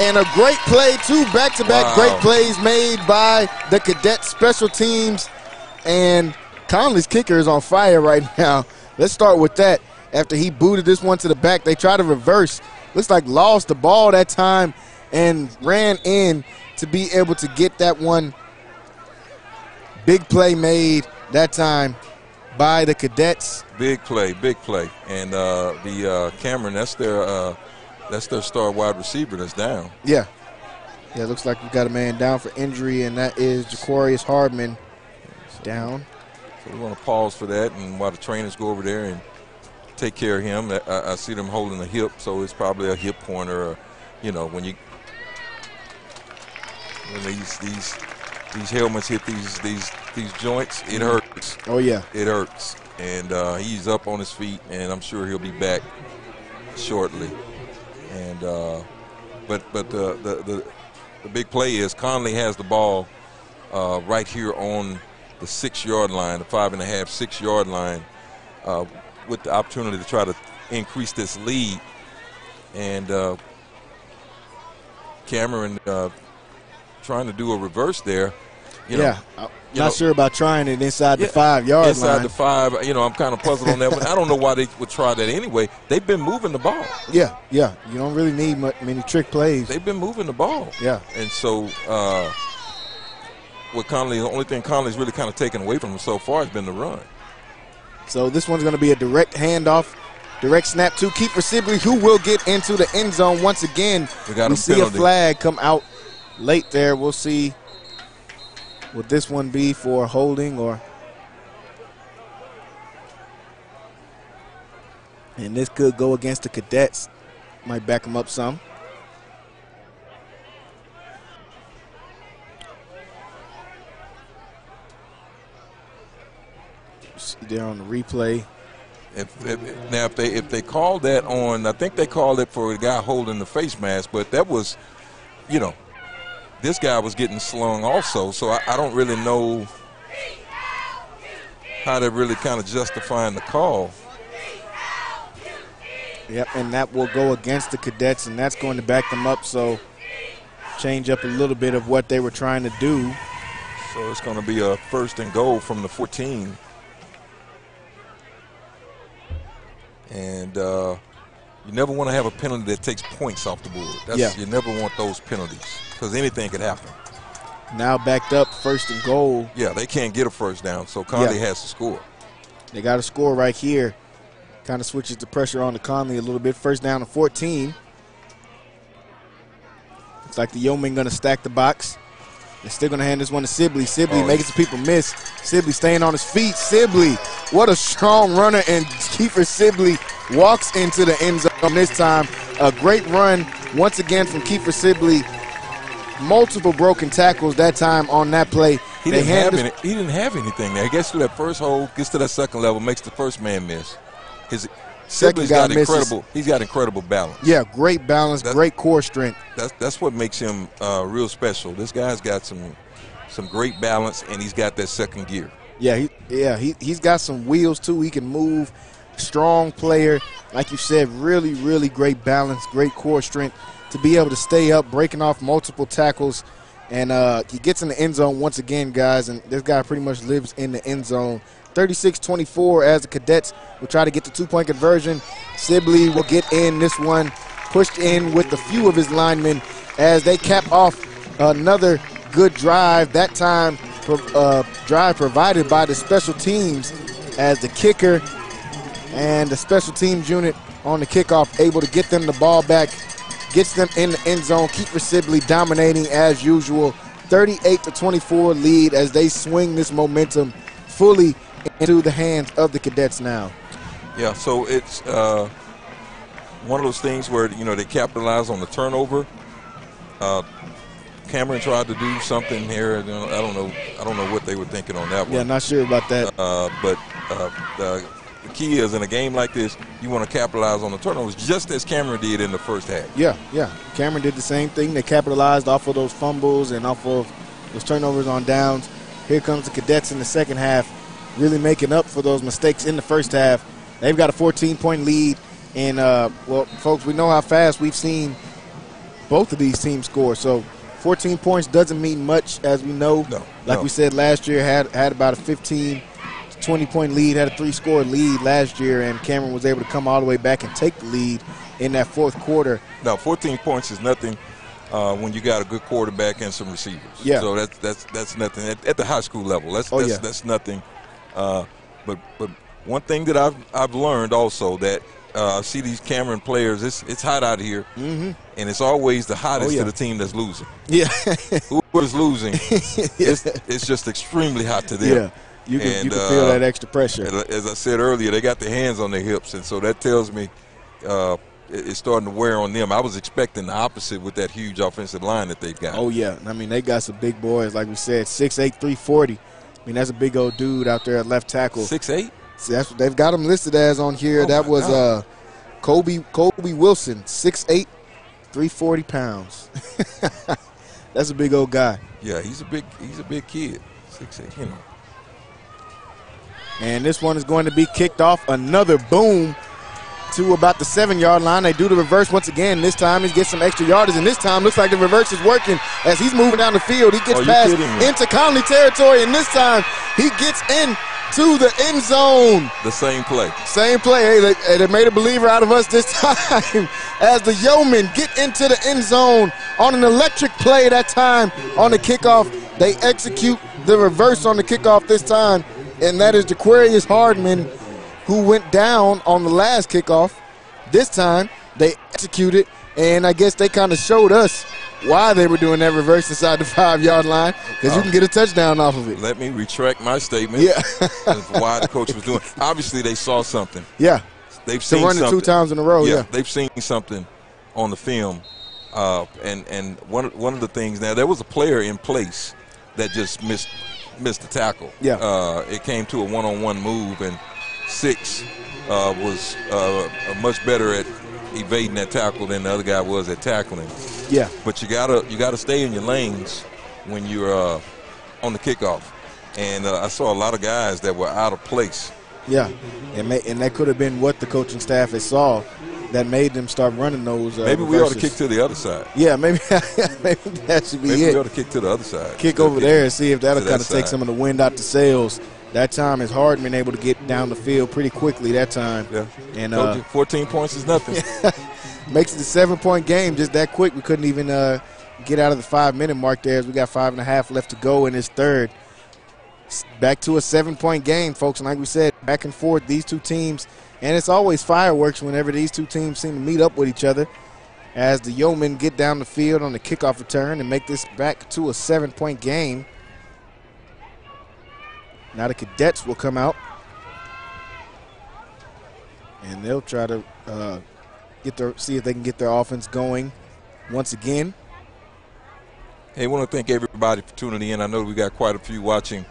And a great play, two back-to-back Wow. great plays made by the Cadets special teams. And Connally's kicker is on fire right now. Let's start with that. After he booted this one to the back, they try to reverse. Looks like lost the ball that time and ran in to be able to get that one Big play made that time by the Cadets. Big play, big play, and uh, the uh, Cameron that's their uh, that's their star wide receiver that's down. Yeah. Yeah, looks like we've got a man down for injury, and that is Jaquarius Hardman down. So we want to pause for that, and while the trainers go over there and take care of him, I, I see them holding the hip, so it's probably a hip pointer. Or, you know, when you when these these these helmets hit these these these joints, it hurts. Oh, yeah. It hurts, and uh, he's up on his feet, and I'm sure he'll be back shortly. And uh, but but the, the the the big play is Conley has the ball uh, right here on the six yard line, the five and a half, six yard line, uh, with the opportunity to try to increase this lead. And uh, Cameron uh, trying to do a reverse there. You know, yeah. You not know- sure about trying it inside Yeah, the five yard inside line. the five. You know, I'm kind of puzzled on that, but I don't know why they would try that anyway. They've been moving the ball. yeah, yeah. You don't really need many trick plays. They've been moving the ball. Yeah. And so, uh, what Connally, the only thing Connally's really kind of taken away from him so far has been the run. So this one's going to be a direct handoff, direct snap to Keeper Sibley, who will get into the end zone once again. We got him see penalty. a flag come out late there. We'll see. Would this one be for holding or? And this could go against the Cadets. Might back them up some. See there on the replay. If, if, now, if they if they called that on, I think they called it for a guy holding the face mask, but that was, you know, this guy was getting slung also. So I, I don't really know how they're really kind of justifying the call. Yep, and that will go against the cadets, and that's going to back them up. So change up a little bit of what they were trying to do. So it's going to be a first and goal from the 14. And uh, you never want to have a penalty that takes points off the board. That's, Yeah. You never want those penalties because anything could happen. Now backed up, first and goal. Yeah, they can't get a first down, so Connally Yeah. has to score. They got a score right here. Kind of switches the pressure on to Connally a little bit. First down to 14. Looks like the Yoemen going to stack the box. They're still going to hand this one to Sibley. Sibley Oh, making some people miss. Sibley staying on his feet. Sibley, what a strong runner. And Kiefer Sibley walks into the end zone this time. A great run once again from Kiefer Sibley. Multiple broken tackles that time on that play. He didn't have any, he didn't have anything there. He gets to that first hole, gets to that second level, makes the first man miss. His Sibley's guy got misses. incredible. He's got incredible balance. Yeah, great balance, That's- great core strength. That's that's what makes him uh, real special. This guy's got some some great balance, and he's got that second gear. Yeah, he, yeah, he he's got some wheels too. He can move. Strong player, like you said, really, really great balance, great core strength to be able to stay up, breaking off multiple tackles, And uh, he gets in the end zone once again, guys. And this guy pretty much lives in the end zone. 36 24 as the Cadets will try to get the two point conversion. Sibley will get in this one, pushed in with a few of his linemen as they cap off another good drive. That time, uh, drive provided by the special teams as the kicker and the special teams unit on the kickoff able to get them the ball back, gets them in the end zone. Keeper Sibley dominating as usual. 38 to 24 lead as they swing this momentum fully into the hands of the cadets now. Yeah, so it's uh, one of those things where you know they capitalize on the turnover. Uh, Cameron tried to do something here. I don't know. I don't know what they were thinking on that one. Yeah, not sure about that. Uh, but uh, the, the, key is in a game like this, you want to capitalize on the turnovers, just as Cameron did in the first half. Yeah, yeah. Cameron did the same thing. They capitalized off of those fumbles and off of those turnovers on downs. Here comes the cadets in the second half really making up for those mistakes in the first half. They've got a 14 point lead. And, uh, well, folks, we know how fast we've seen both of these teams score. So 14 points doesn't mean much, as we know. No, like no. we said last year, had, had about a 15 20 point lead, had a three score lead last year, and Cameron was able to come all the way back and take the lead in that fourth quarter. Now, 14 points is nothing uh, when you got a good quarterback and some receivers. Yeah. So that's that's that's nothing at, at the high school level. That's oh, that's, yeah. that's nothing uh, but but one thing that I've I've learned also that uh, see these Cameron players, it's it's hot out here, mm-hmm. and it's always the hottest oh, yeah. to the team that's losing. Yeah, whoever's losing, yeah. it's, it's just extremely hot to them. Yeah, you can, and, you can feel uh, that extra pressure. As I said earlier, they got their hands on their hips, and so that tells me uh, it's starting to wear on them. I was expecting the opposite with that huge offensive line that they've got. Oh yeah, I mean they got some big boys, like we said, six eight, three forty. I mean, that's a big old dude out there at left tackle. Six eight. See, that's what they've got him listed as on here. Oh that was uh, Kobe Kobe Wilson, 6'8", 340 pounds. that's a big old guy. Yeah, he's a big he's a big kid. Six eight, you know. And this one is going to be kicked off. Another boom to about the seven yard line. They do the reverse once again. This time he gets some extra yardage, and this time looks like the reverse is working as he's moving down the field. He gets past into Connally territory, and this time he gets in to the end zone. The same play. Same play. Hey, they, hey, they made a believer out of us this time as the Yoemen get into the end zone on an electric play that time on the kickoff. They execute the reverse on the kickoff this time, and that is Jaquarius Hardman who went down on the last kickoff. This time they executed, and I guess they kind of showed us why they were doing that reverse inside the five yard line because you can get a touchdown off of it. Let me retract my statement. Yeah. why the coach was doing. Obviously, they saw something. Yeah. They've To seen run something. two times in a row, yeah. they've seen something on the film, uh, and and one one of the things now there was a player in place that just missed missed the tackle. Yeah. Uh, it came to a one on one move, and six uh, was uh, much better at evading that tackle than the other guy was at tackling. Yeah. But you gotta you gotta stay in your lanes when you're uh, on the kickoff. And uh, I saw a lot of guys that were out of place. Yeah, and, may, and that could have been what the coaching staff had saw that made them start running those. Uh, Maybe we ought to kick to the other side. Yeah, maybe maybe that should be Maybe it. we ought to kick to the other side. Kick over there and see if that'll that kind of take some of the wind out the sails. That time is Hardman able to get down the field pretty quickly that time. Yeah. And uh, you, 14 points is nothing. makes it a seven point game just that quick. We couldn't even uh, get out of the five minute mark there as we got five and a half left to go in this third. Back to a seven point game, folks. And like we said, back and forth, these two teams. And it's always fireworks whenever these two teams seem to meet up with each other as the Yoemen get down the field on the kickoff return and make this back to a seven point game. Now the cadets will come out and they'll try to uh, get their see if they can get their offense going once again. Hey, I want to thank everybody for tuning in. I know we got quite a few watching,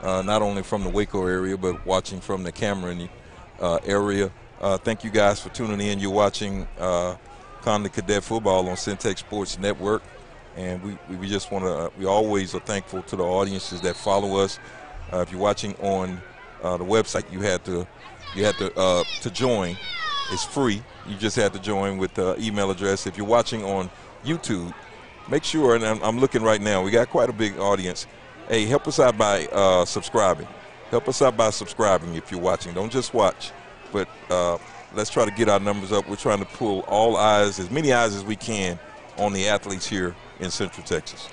uh, not only from the Waco area, but watching from the Cameron uh, area. Uh, thank you guys for tuning in. You're watching uh, Connally Cadet Football on Centex Sports Network. And we, we just want to, we always are thankful to the audiences that follow us. Uh, if you're watching on uh, the website, you had to, you had to, uh, to join. It's free. You just had to join with the email address. If you're watching on YouTube, make sure, and I'm, I'm looking right now, we got quite a big audience. Hey, help us out by subscribing. Help us out by subscribing if you're watching. Don't just watch, but let's try to get our numbers up. We're trying to pull all eyes, as many eyes as we can, on the athletes here in Central Texas.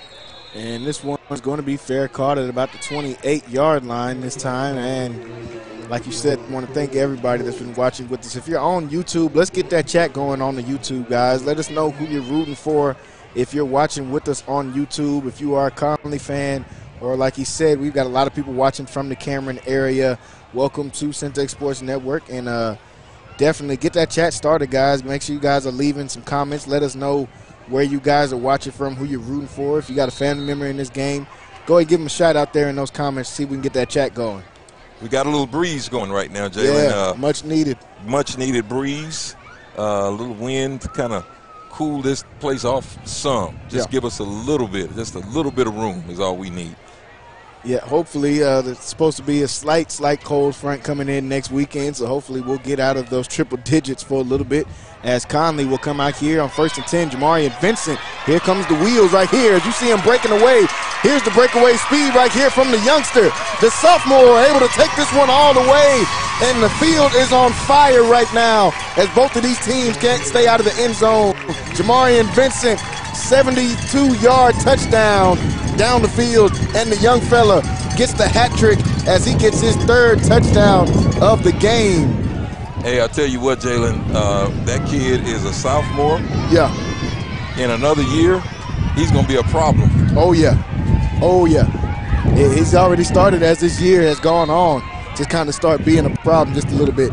And this one is going to be fair caught at about the 28 yard line this time. And like you said, want to thank everybody that's been watching with us. If you're on YouTube, let's get that chat going on the YouTube, guys. Let us know who you're rooting for. If you're watching with us on YouTube, if you are a Connally fan, or like he said, we've got a lot of people watching from the Cameron area. Welcome to Centex Sports Network, and uh, definitely get that chat started, guys. Make sure you guys are leaving some comments. Let us know where you guys are watching from, who you're rooting for. If you got a family member in this game, go ahead and give them a shout out there in those comments. See if we can get that chat going. We got a little breeze going right now, Jalen. Yeah, uh, much needed. much needed breeze, uh, a little wind to kind of cool this place off some. Just Yeah. give us a little bit, just a little bit of room is all we need. Yeah, hopefully uh, there's supposed to be a slight, slight cold front coming in next weekend. So hopefully we'll get out of those triple digits for a little bit. As Connally will come out here on first and ten. Jamarian Vincent. Here comes the wheels right here. As you see him breaking away. Here's the breakaway speed right here from the youngster. The sophomore able to take this one all the way. And the field is on fire right now as both of these teams can't stay out of the end zone. Jamarian Vincent 72 yard touchdown down the field, and the young fella gets the hat trick as he gets his third touchdown of the game. Hey, I'll tell you what, Jalen, uh, that kid is a sophomore. Yeah. In another year, he's going to be a problem. Oh, yeah. Oh, yeah. He- He's already started as this year has gone on to kind of start being a problem just a little bit.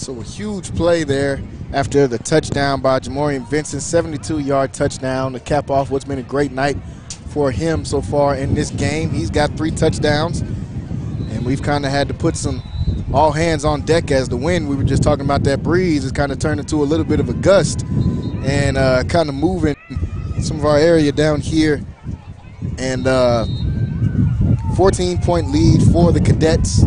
So a huge play there after the touchdown by Jamorian Vincent, 72-yard touchdown to cap off what's been a great night for him so far in this game. He's got three touchdowns, and we've kind of had to put some all hands on deck as the wind. We were just talking about that breeze has kind of turned into a little bit of a gust and uh, kind of moving some of our area down here. And uh, 14-point lead for the Cadets.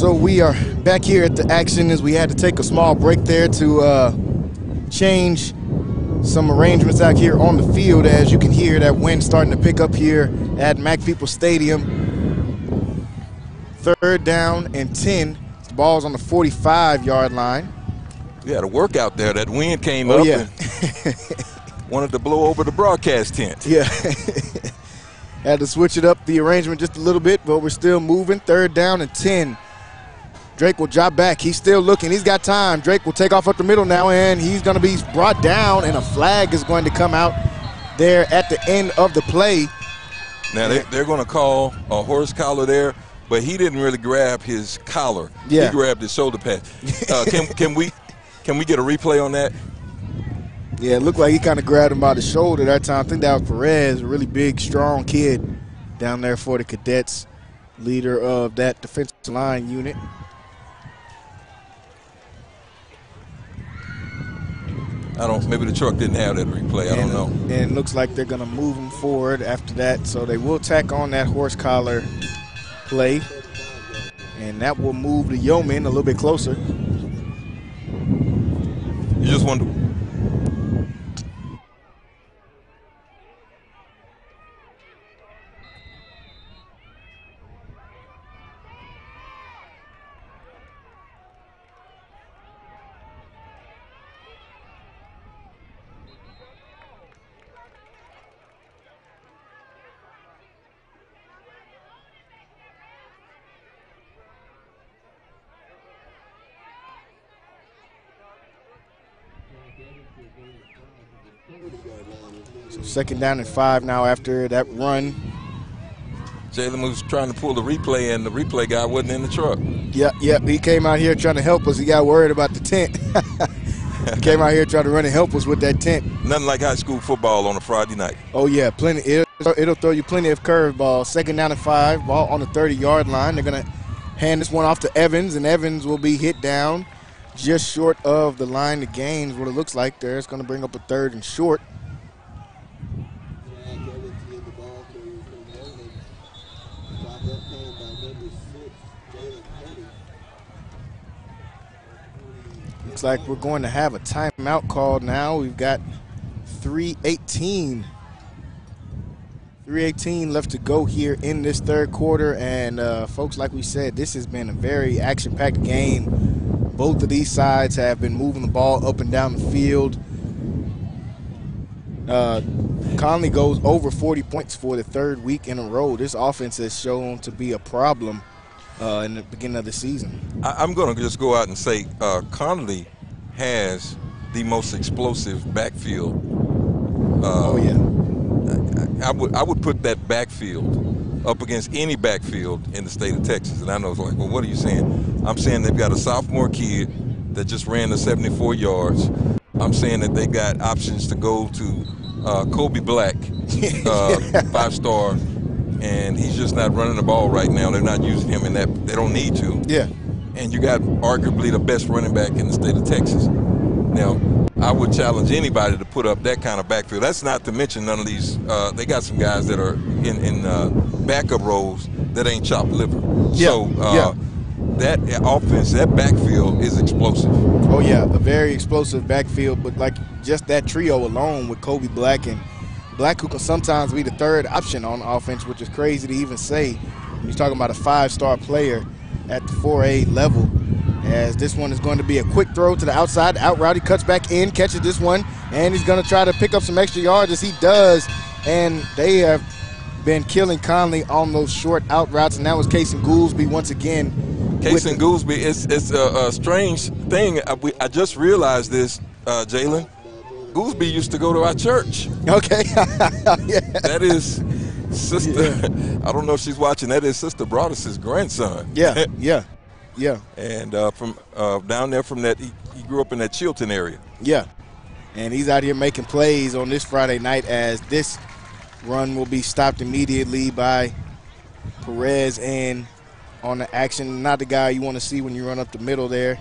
So we are back here at the action as we had to take a small break there to uh, change some arrangements out here on the field. As you can hear, that wind starting to pick up here at Mac People Stadium. Third down and 10. The ball's on the 45 yard line. We had a workout there. That wind came Oh, up yeah. and wanted to blow over the broadcast tent. Yeah. Had to switch it up the arrangement just a little bit, but we're still moving. Third down and 10. Drake will drop back. He's still looking. He's got time. Drake will take off up the middle now, and he's going to be brought down, and a flag is going to come out there at the end of the play. Now they, they're going to call a horse collar there, but he didn't really grab his collar. Yeah. He grabbed his shoulder pad. Uh, can can we can we get a replay on that? Yeah, it looked like he kind of grabbed him by the shoulder that time. I think that was Perez, a really big, strong kid down there for the cadets, leader of that defensive line unit. I don't. Maybe the truck didn't have that replay. I don't know. And it looks like they're going to move him forward after that. So they will tack on that horse collar play. And that will move the Yoemen a little bit closer. You just wonder. Second down and five now after that run. Jalen was trying to pull the replay, and the replay guy wasn't in the truck. Yep, yep. He came out here trying to help us. He got worried about the tent. he came out here trying to run and help us with that tent. Nothing like high school football on a Friday night. Oh yeah, plenty. It'll, it'll throw you plenty of curveballs. Second down and five, ball on the 30-yard line. They're gonna hand this one off to Evans, and Evans will be hit down just short of the line of gains. What it looks like there. It's gonna bring up a third and short. Looks like we're going to have a timeout called now. We've got 318 318 left to go here in this third quarter. And uh, folks like we said this has been a very action-packed game. Both of these sides have been moving the ball up and down the field. Uh, Connally goes over 40 points for the third week in a row. This offense has shown to be a problem uh, in the beginning of the season I, I'm going to just go out and say uh, Connally has the most explosive backfield. Uh, oh yeah I would I would put that backfield up against any backfield in the state of Texas. And I know it's like, well, what are you saying? I'm saying they've got a sophomore kid that just ran the 74 yards. I'm saying that they got options to go to uh, Kobe Black, uh, five star, and he's just not running the ball right now. They're not using him in that. They don't need to. yeah And you got arguably the best running back in the state of Texas. Now, I would challenge anybody to put up that kind of backfield. That's not to mention none of these. Uh, they got some guys that are in, in uh, backup roles that ain't chopped liver. Yeah, So uh, yeah. that offense, that backfield is explosive. Oh yeah, a very explosive backfield, but like just that trio alone with Kobe Black and Black, who can sometimes be the third option on offense, which is crazy to even say. You're talking about a five-star player at the 4A level, as this one is going to be a quick throw to the outside. Out route, he cuts back in, catches this one, and he's going to try to pick up some extra yards as he does. And they have been killing Connally on those short out routes, and that was Kasen Goolsby once again. Kasen Goolsby, it's, it's a, a strange thing. I, we, I, just realized this, uh, Jalen. Goolsby used to go to our church. Okay. yeah. That is sister. Yeah. I don't know if she's watching. That is Sister Broadus's grandson. Yeah, yeah, yeah. And uh, from uh, down there from that, he, he grew up in that Chilton area. Yeah. And he's out here making plays on this Friday night as this run will be stopped immediately by Perez and on the action. Not the guy you want to see when you run up the middle there.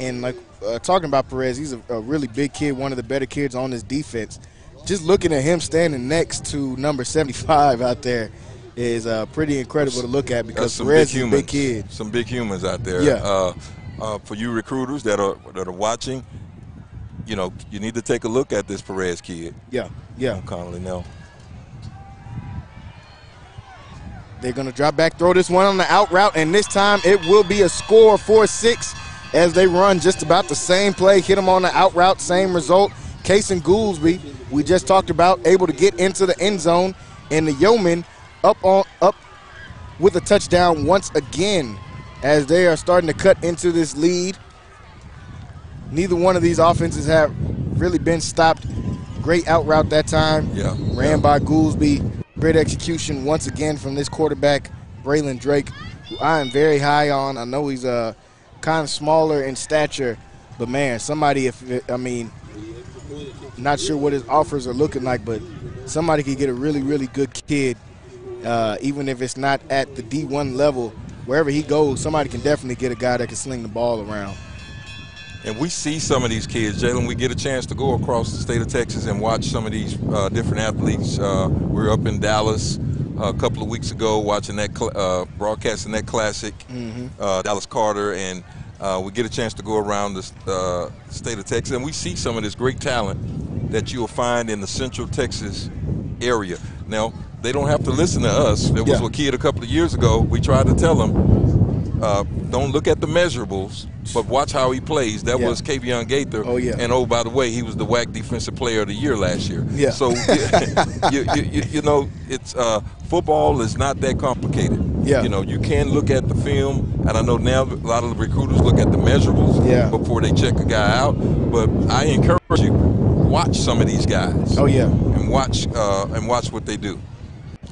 And like uh, talking about Perez, he's a, a, really big kid, one of the better kids on this defense. Just looking at him standing next to number 75 out there is uh, pretty incredible to look at because Perez is a big kid. Some big humans out there. Yeah. Uh, uh, for you recruiters that are that are watching, you know, you need to take a look at this Perez kid. Yeah, yeah. Connally, no. They're going to drop back, throw this one on the out route, and this time it will be a score 4 6 as they run just about the same play, hit them on the out route, same result. Kasen Goolsby, we just talked about, able to get into the end zone, and the Yoemen up on up with a touchdown once again as they are starting to cut into this lead. Neither one of these offenses have really been stopped. Great out route that time. Yeah. Ran yeah. by Goolsby. Great execution once again from this quarterback, Braylon Drake, who I am very high on. I know he's uh, kind of smaller in stature, but man, somebody, if I mean, not sure what his offers are looking like, but somebody could get a really, really good kid, uh, even if it's not at the D1 level. Wherever he goes, somebody can definitely get a guy that can sling the ball around. And we see some of these kids, Jalen. We get a chance to go across the state of Texas and watch some of these uh, different athletes. Uh, we were up in Dallas uh, a couple of weeks ago watching that uh, broadcasting that classic, mm-hmm. Uh, Dallas Carter, and uh, we get a chance to go around the state of Texas and we see some of this great talent that you'll find in the Central Texas area. Now they don't have to listen to us. There was Yeah. a kid a couple of years ago. We tried to tell them, uh, don't look at the measurables, but watch how he plays. That Yeah. was Kavion Gaither. Oh, yeah. And oh, by the way, he was the WAC Defensive Player of the Year last year. Yeah. So you, you, you, you know, it's uh, football is not that complicated. Yeah. You know, you can look at the film, and I know now a lot of the recruiters look at the measurables Yeah. before they check a guy out. But I encourage you, watch some of these guys. Oh yeah, And watch uh, and watch what they do.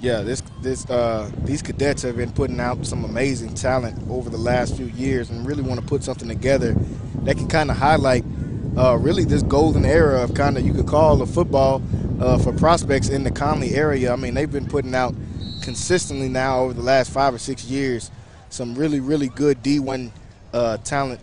Yeah. This this uh, these cadets have been putting out some amazing talent over the last few years, and really want to put something together that can kind of highlight uh, really this golden era of kind of you could call a football uh, for prospects in the Conley area. I mean, they've been putting out consistently now over the last five or six years some really really good D1 uh, talent.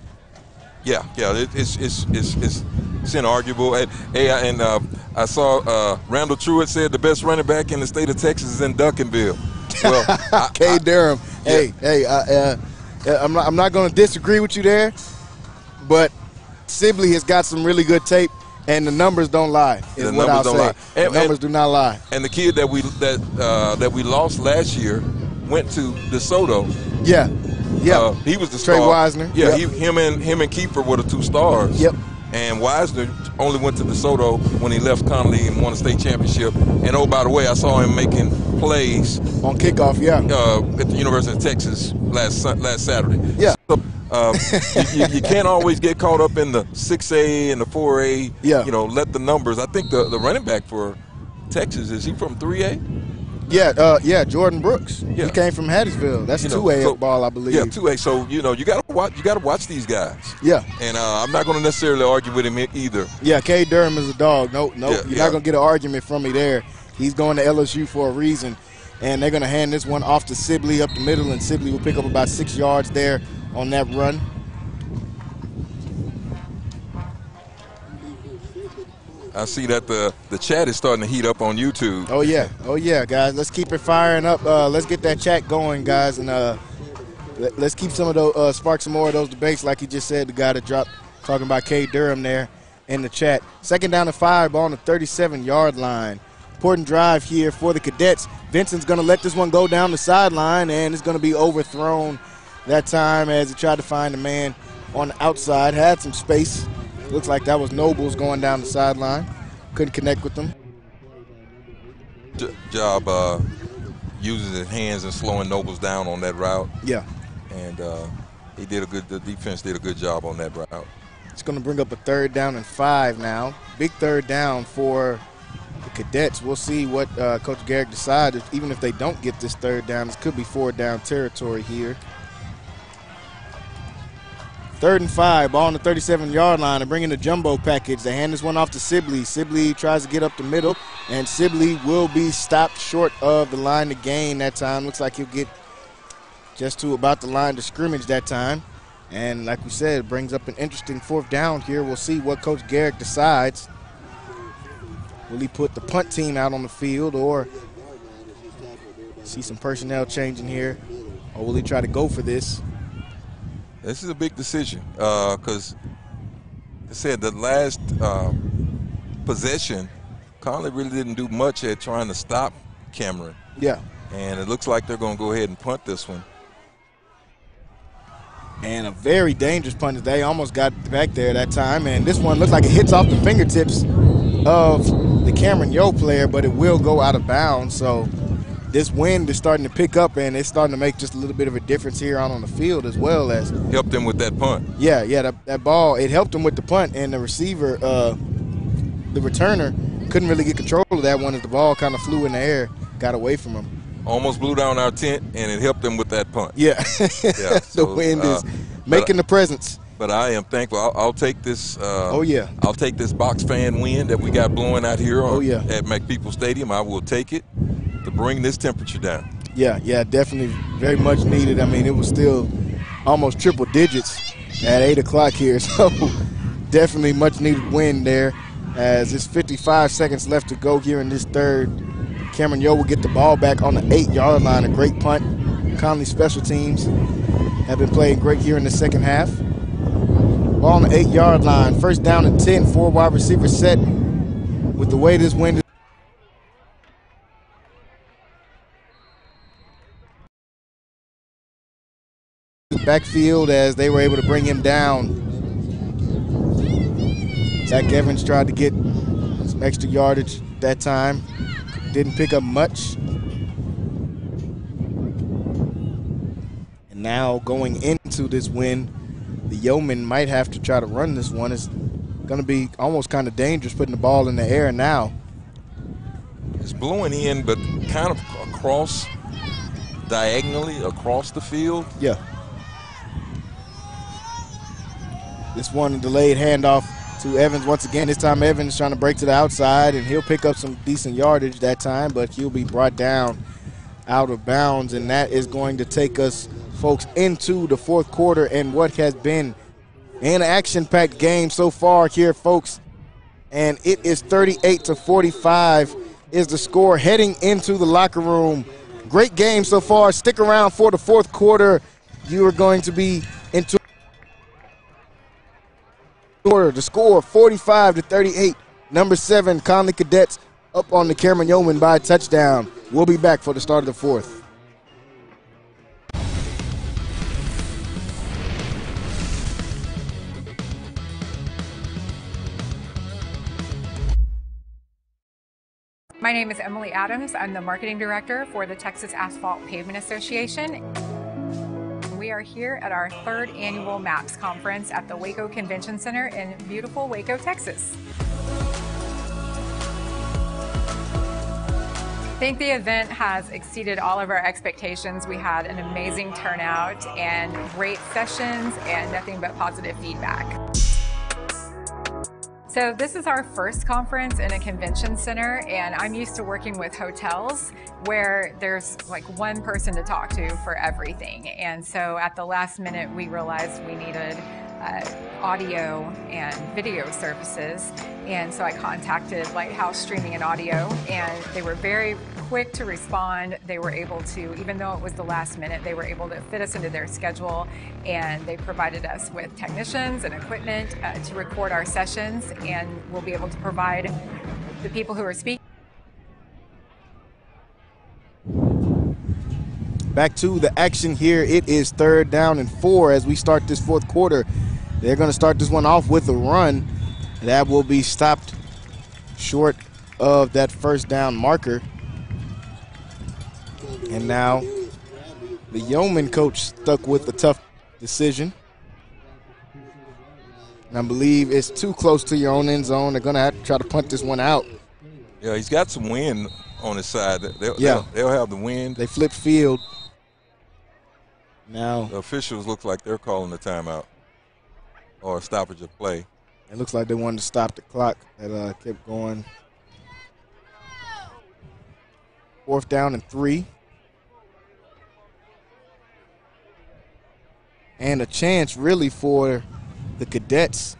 Yeah, yeah, it, it's, it's it's it's it's inarguable. And, hey, and uh, I saw uh, Randall Truitt said the best running back in the state of Texas is in Duncanville. Well, I, K. I- Durham. Hey, hey, uh, uh, uh, I'm not, I'm not going to disagree with you there, but Sibley has got some really good tape, and the numbers don't lie. Is The what numbers I'll don't say. lie. The And- numbers and- do not lie. and the kid that we that uh, that we lost last year went to DeSoto. Yeah, yeah. Uh, he was the Trey star. Wisner. Yeah, Yep. he, him and him and Keeper were the two stars. Yep. And Wisner only went to DeSoto when he left Connally and won a state championship. And oh, by the way, I saw him making plays On kickoff, yeah. uh, at the University of Texas last last Saturday. Yeah. So, um, you, you- you can't always get caught up in the 6A and the 4A. Yeah. You know, let the numbers. I think the, the running back for Texas is he from 3A? Yeah, uh, yeah. Jordan Brooks. Yeah. He came from Hattiesville. That's You know, two A so- ball, I believe. Yeah, 2A. So you know, you got to watch. You got to watch these guys. Yeah. And uh, I'm not going to necessarily argue with him either. Yeah, K. Durham is a dog. No, no, Yeah, you're yeah. not gonna get an argument from me there. He's going to LSU for a reason, and they're gonna hand this one off to Sibley up the middle, and Sibley will pick up about six yards there on that run. I see that the the chat is starting to heat up on YouTube. Oh yeah, oh yeah, guys. Let's keep it firing up. Uh, let's get that chat going, guys, and uh, let- let's keep some of those, uh, spark some more of those debates, like he just said, the guy that dropped, talking about K. Durham there in the chat. Second down to five, ball on the 37 yard line. Important drive here for the Cadets. Vincent's going to let this one go down the sideline, and it's going to be overthrown that time as he tried to find a man on the outside. Had some space. Looks like that was Nobles going down the sideline. Couldn't connect with them. Job uh, using his hands and slowing Nobles down on that route, Yeah. and uh, he did a good. The defense did a good job on that route. It's going to bring up a third down and five now. Big third down for the Cadets. We'll see what uh, Coach Garrick decides. Even if they don't get this third down, this could be four down territory here. Third and five, ball on the 37 yard line. and bringing the jumbo package. They hand this one off to Sibley. Sibley tries to get up the middle, and Sibley will be stopped short of the line to gain that time. Looks like he'll get just to about the line to scrimmage that time. And like we said, it brings up an interesting fourth down here. We'll see what Coach Garrick decides. Will he put the punt team out on the field or see some personnel changing here? Or will he try to go for this? This is a big decision because I said the last uh, possession, Connally really didn't do much at trying to stop Cameron, Yeah. and it looks like they're going to go ahead and punt this one. And a very dangerous punt. They almost got back there that time. And this one looks like it hits off the fingertips of the Cameron Yoe player, but it will go out of bounds. So this wind is starting to pick up, and it's starting to make just a little bit of a difference here out on the field as well as Helped them with that punt. Yeah, yeah, that, that ball it helped him with the punt, and the receiver, uh, the returner, couldn't really get control of that one as the ball kind of flew in the air, got away from him. Almost blew down our tent, and it helped them with that punt. Yeah, Yeah, the wind uh, is making the presence. But I am thankful. I'll, I'll take this. Uh, Oh, yeah. I'll take this box fan wind that we got blowing out here. On, Oh, yeah. At McPeople Stadium, I will take it to bring this temperature down. Yeah, yeah, definitely very much needed. I mean, it was still almost triple digits at eight o'clock here, so definitely much needed win there. As it's 55 seconds left to go here in this third, Cameron Yoe will get the ball back on the eight-yard line. A great punt. Connally special teams have been playing great here in the second half. Ball on the eight-yard line. First down and 10. Four wide receivers set. With the way this wind backfield as they were able to bring him down. Zach Evans tried to get some extra yardage that time. Didn't pick up much. And now going into this win, the Yoemen might have to try to run this one. It's going to be almost kind of dangerous putting the ball in the air now. It's blowing in, but kind of across, diagonally across the field. Yeah. This one delayed handoff to Evans once again. This time Evans trying to break to the outside, and he'll pick up some decent yardage that time, but he'll be brought down out of bounds, and that is going to take us, folks, into the fourth quarter and what has been an action-packed game so far here, folks. And it is 38 to 45 is the score heading into the locker room. Great game so far. Stick around for the fourth quarter. You are going to be into quarter. The score 45 to 38. Number seven, Connally Cadets up on the Cameron Yoemen by a touchdown. We'll be back for the start of the fourth. My name is Emily Adams. I'm the marketing director for the Texas Asphalt Pavement Association. We are here at our third annual MAPS conference at the Waco Convention Center in beautiful Waco, Texas. I think the event has exceeded all of our expectations. We had an amazing turnout and great sessions and nothing but positive feedback. So this is our first conference in a convention center and I'm used to working with hotels where there's like one person to talk to for everything. And so at the last minute we realized we needed uh, audio and video services. And so I contacted Lighthouse Streaming and Audio, and they were very quick to respond. They were able to, even though it was the last minute, they were able to fit us into their schedule, and they provided us with technicians and equipment uh, to record our sessions, and we'll be able to provide the people who are speaking. Back to the action here. It is third down and four as we start this fourth quarter. They're going to start this one off with a run. That will be stopped short of that first down marker. And now the Yoemen coach stuck with a tough decision. And I believe it's too close to your own end zone. They're going to have to try to punt this one out. Yeah, he's got some wind on his side. They'll, Yeah. they'll, they'll have the wind. They flip field. Now The officials look like they're calling the timeout or a stoppage of play. it looks like they wanted to stop the clock that uh, kept going. Fourth down and three. And a chance really for the cadets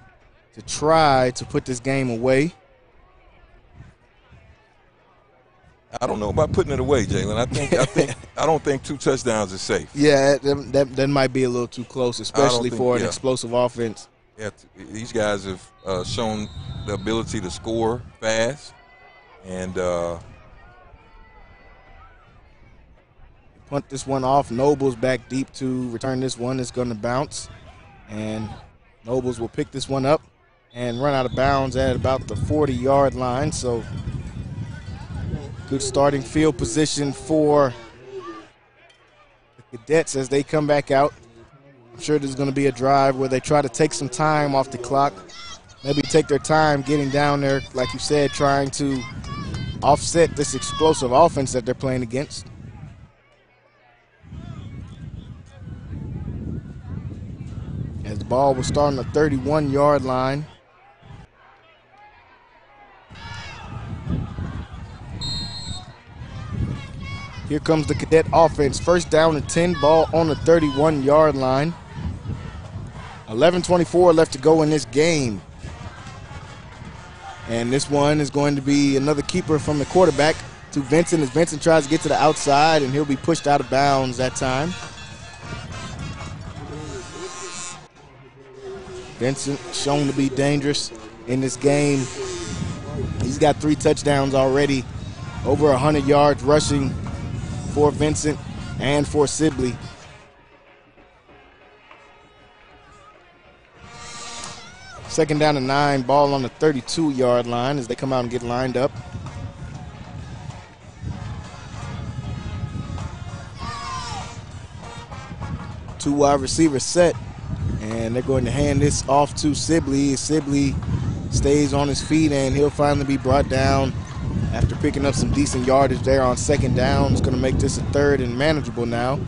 to try to put this game away. I don't know about putting it away, Jalen. I think I think I don't think two touchdowns is safe. Yeah, that, that, that might be a little too close, especially think- for an yeah. explosive offense. Yeah, these guys have uh, shown the ability to score fast, and uh, punt this one off. Nobles back deep to return this one. It's going to bounce. And Nobles will pick this one up and run out of bounds at about the 40 yard line. So good starting field position for the Cadets as they come back out. I'm sure there's going to be a drive where they try to take some time off the clock. Maybe take their time getting down there, like you said, trying to offset this explosive offense that they're playing against. As the ball was starting the 31 yard line. Here comes the cadet offense. First down and 10, ball on the 31 yard line. 11.24 left to go in this game. And this one is going to be another keeper from the quarterback to Vincent as Vincent tries to get to the outside and he'll be pushed out of bounds that time. Vincent shown to be dangerous in this game. He's got three touchdowns already, over 100 yards rushing for Vincent and for Sibley. Second down and nine, ball on the 32 yard line as they come out and get lined up. Two wide receivers set, and they're going to hand this off to Sibley. Sibley stays on his feet, and he'll finally be brought down after picking up some decent yardage there on second down. It's going to make this a third and manageable now.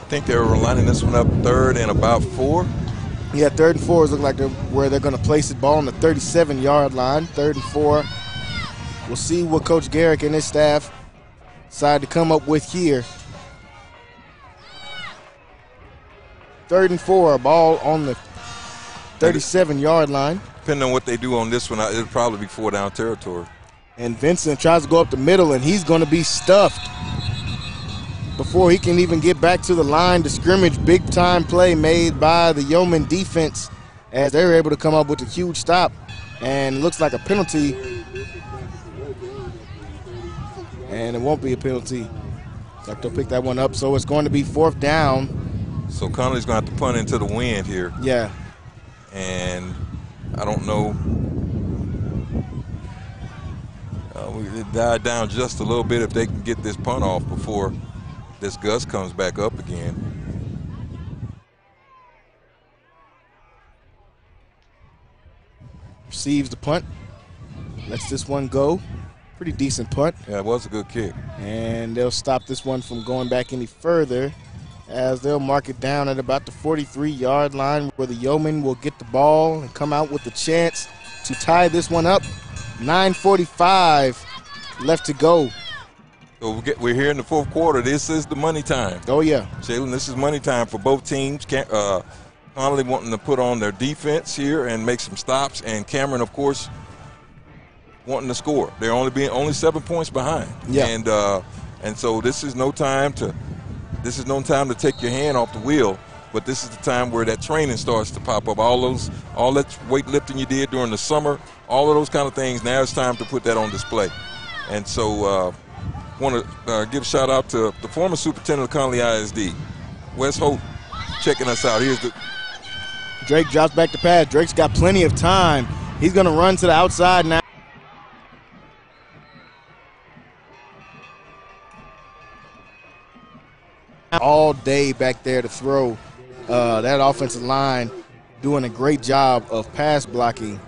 I think they're lining this one up third and about four. Yeah, third and fours look like they're where they're going to place the ball on the 37 yard line. Third and four. We'll see what Coach Garrick and his staff decide to come up with here. Third and four, ball on the 37 yard line. Depending on what they do on this one, it'll probably be four down territory. And Vincent tries to go up the middle, and he's going to be stuffed before he can even get back to the line to scrimmage. Big time play made by the Yoemen defense as they were able to come up with a huge stop. And looks like a penalty. And it won't be a penalty. Like they'll pick that one up. So it's going to be fourth down. So Connally's going to have to punt into the wind here. Yeah. And I don't know. Uh, we died down just a little bit if they can get this punt off before this gust comes back up again. Receives the punt. Lets this one go. Pretty decent punt. Yeah, it was a good kick. And they'll stop this one from going back any further as they'll mark it down at about the 43 yard line where the Yoemen will get the ball and come out with the chance to tie this one up. 9.45 left to go. So we get, we're here in the fourth quarter. This is the money time. Oh yeah, Jalen, this is money time for both teams. Uh, Connally wanting to put on their defense here and make some stops, and Cameron, of course, wanting to score. They're only being only seven points behind. Yeah. And uh, and so this is no time to this is no time to take your hand off the wheel. But this is the time where that training starts to pop up. All those, all that weightlifting you did during the summer, all of those kind of things. Now it's time to put that on display. And so, uh, want to uh, give a shout out to the former superintendent of Connally ISD, Wes Holt, checking us out. Here's the Drake drops back to pass. Drake's got plenty of time. He's going to run to the outside now. All day back there to throw. Uh, that offensive line doing a great job of pass blocking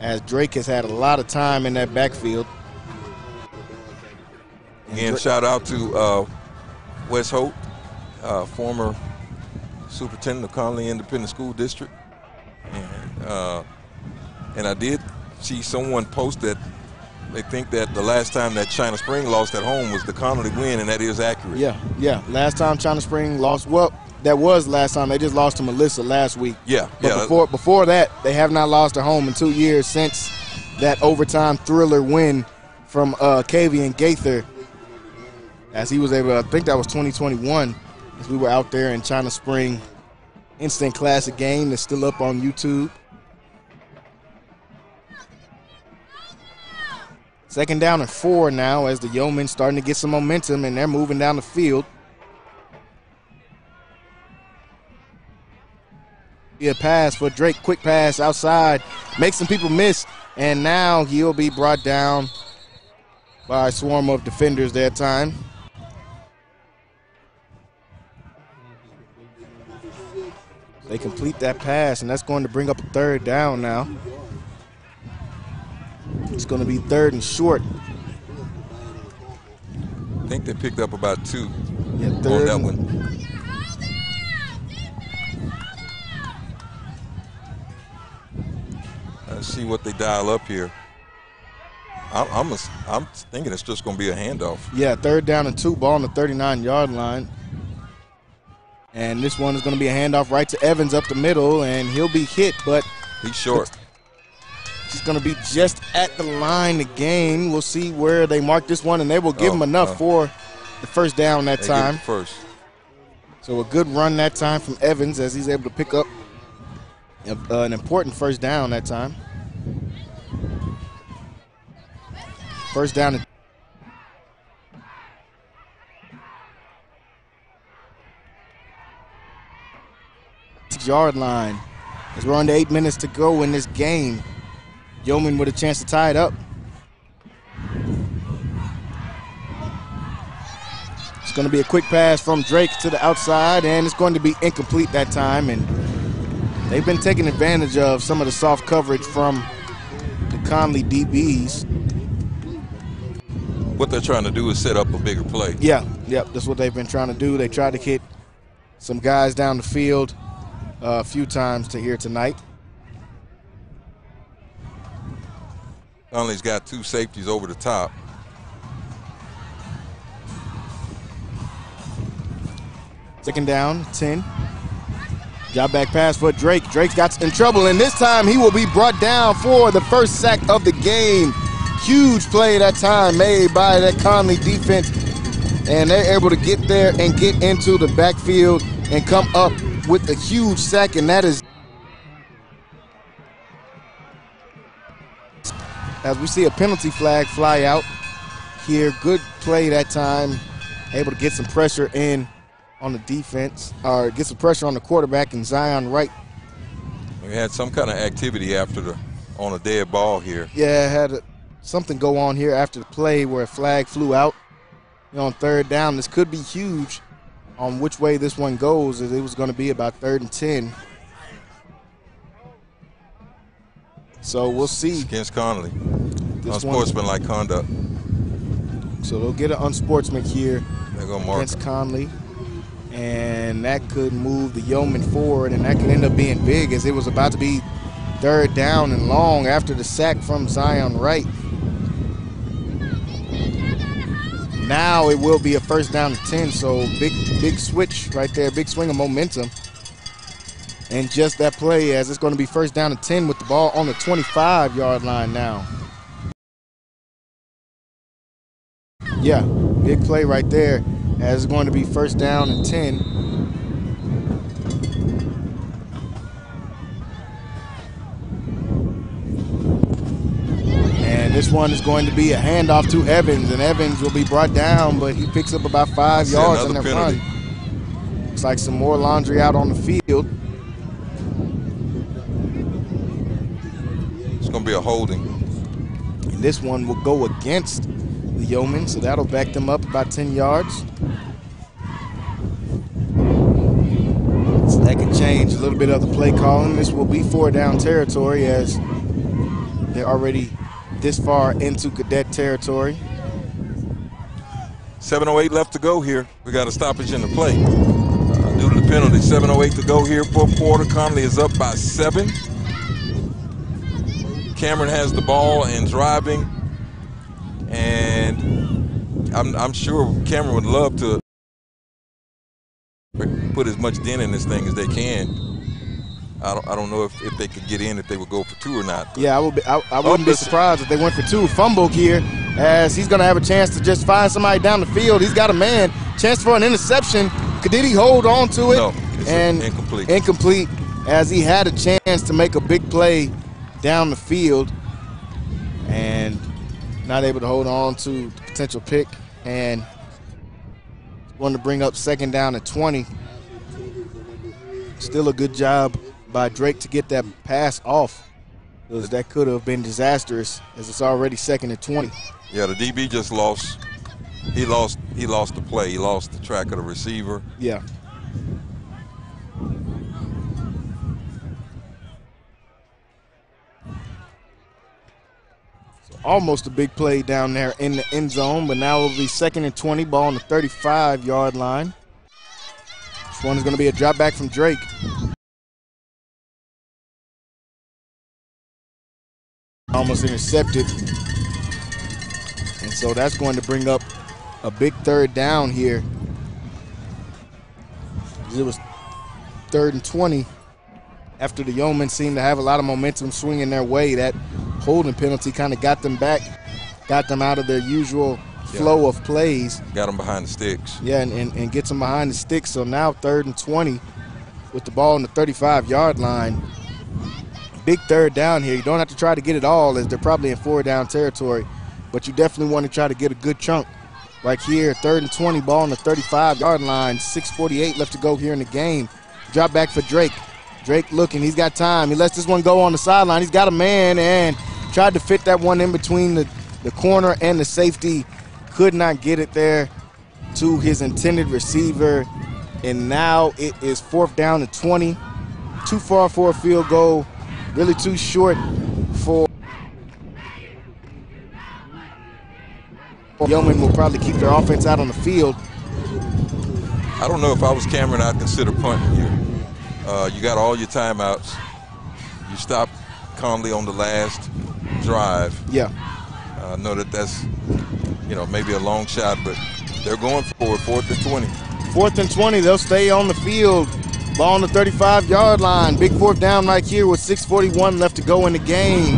as Drake has had a lot of time in that backfield. Again, shout out to uh, Wes Holt, uh, former superintendent of Connally Independent School District, and uh, and I did see someone post that they think that the last time that China Spring lost at home was the Connally win, and that is accurate. Yeah, yeah. Last time China Spring lost, well, that was last time. They just lost to Melissa last week. Yeah, But yeah. before before that, they have not lost at home in two years since that overtime thriller win from uh, and Gaither. As he was able, I think that was 2021, as we were out there in China Spring. Instant classic game that's still up on YouTube. Second down and four now as the Yoemen starting to get some momentum and they're moving down the field. Be a pass for Drake, quick pass outside, makes some people miss, and now he'll be brought down by a swarm of defenders that time. They complete that pass, and that's going to bring up a third down now. It's going to be third and short. I think they picked up about two Yeah, on that one. Let's see what they dial up here. I'm, I'm, a, I'm thinking it's just going to be a handoff. Yeah, third down and two, ball on the 39 yard line. And this one is going to be a handoff right to Evans up the middle, and he'll be hit, but He's short. He's going to be just at the line again. We'll see where they mark this one, and they will give Oh, him enough oh. for the first down that They time. first. So a good run that time from Evans as he's able to pick up a- uh, an important first down that time. First down yard line. As we're under eight minutes to go in this game, Yoemen with a chance to tie it up. It's going to be a quick pass from Drake to the outside, and it's going to be incomplete that time. And they've been taking advantage of some of the soft coverage from the Connally DBs. What they're trying to do is set up a bigger play. Yeah, yep, that's what they've been trying to do. They tried to hit some guys down the field uh, a few times to here tonight. Connally's got two safeties over the top. Second down, 10. Drop back pass for Drake. Drake's got in trouble, and this time he will be brought down for the first sack of the game. Huge play that time made by that Connally defense, and they're able to get there and get into the backfield and come up with a huge sack, and that is as we see a penalty flag fly out here. Good play that time, able to get some pressure in on the defense, or get some pressure on the quarterback and Zion Wright. We had some kind of activity after the on a dead ball here. Yeah, had a, something go on here after the play where a flag flew out. You know, on third down, this could be huge on which way this one goes. It was going to be about third and ten. So we'll see. against. This one, Unsportsmanlike conduct. so they'll get an unsportsman here They're gonna mark. against Connally. And that could move the Yoemen forward, and that could end up being big as it was about to be third down and long after the sack from Zion Wright. Now it will be a first down to 10, so big, big switch right there, big swing of momentum. And just that play as it's going to be first down to 10 with the ball on the 25 yard line now. Yeah, big play right there as it's going to be first down and 10. And this one is going to be a handoff to Evans, and Evans will be brought down, but he picks up about five See yards in that penalty. run. Looks like some more laundry out on the field. Going to be a holding. And this one will go against the Yoemen, so that'll back them up about 10 yards. So that can change a little bit of the play calling. This will be four down territory as they're already this far into cadet territory. 7.08 left to go here. We got a stoppage in the play. Uh, due to the penalty, 7.08 to go here. Fourth quarter. Connally is up by seven. Cameron has the ball and driving. And I'm, I'm sure Cameron would love to put as much dent in this thing as they can. I don't, I don't know if, if they could get in, if they would go for two or not. Yeah, I, would be, I, I wouldn't be oh, surprised if they went for two. Fumble here as he's going to have a chance to just find somebody down the field. He's got a man. Chance for an interception. Did he hold on to it? No, and incomplete. Incomplete as he had a chance to make a big play down the field and not able to hold on to the potential pick and going to bring up second down at 20. Still a good job by Drake to get that pass off because that could have been disastrous as it's already second and 20. Yeah, the DB just lost. He lost. He lost the play. He lost the track of the receiver. Yeah. Almost a big play down there in the end zone, but now it'll be second and 20, ball on the 35 yard line. This one is going to be a drop back from Drake. Almost intercepted. And so that's going to bring up a big third down here. It was third and 20 after the Yoemen seemed to have a lot of momentum swinging their way. That holding penalty kind of got them back, got them out of their usual flow of plays. Got them behind the sticks. Yeah, and, and, and gets them behind the sticks. So now third and 20 with the ball on the 35 yard line. Big third down here. You don't have to try to get it all as they're probably in four down territory, but you definitely want to try to get a good chunk. Right here, third and 20, ball on the 35 yard line. 6.48 left to go here in the game. Drop back for Drake. Drake looking, he's got time. He lets this one go on the sideline. He's got a man and tried to fit that one in between the, the corner and the safety. Could not get it there to his intended receiver. And now it is fourth down to 20. Too far for a field goal, really too short for. Yoemen will probably keep their offense out on the field. I don't know if I was Cameron, I'd consider punting here. Uh, you got all your timeouts. You stop Connally on the last drive. Yeah. Uh, I know that that's, you know, maybe a long shot, but they're going for it, fourth and 20. Fourth and 20, they'll stay on the field. Ball on the 35 yard line. Big fourth down right here with 6.41 left to go in the game.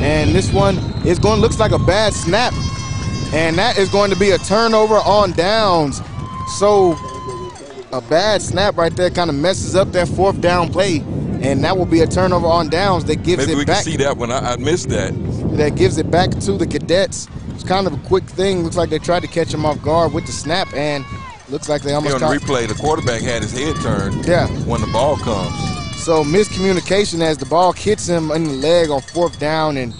And this one is going, looks like a bad snap. And that is going to be a turnover on downs. So a bad snap right there kind of messes up that fourth down play. And that will be a turnover on downs that gives Maybe it we back. can see that one. I, I missed that. that gives it back to the cadets. It's kind of a quick thing. Looks like they tried to catch him off guard with the snap, and looks like they Here almost on the caught. replay, the quarterback had his head turned Yeah. when the ball comes. So miscommunication as the ball hits him in the leg on fourth down, and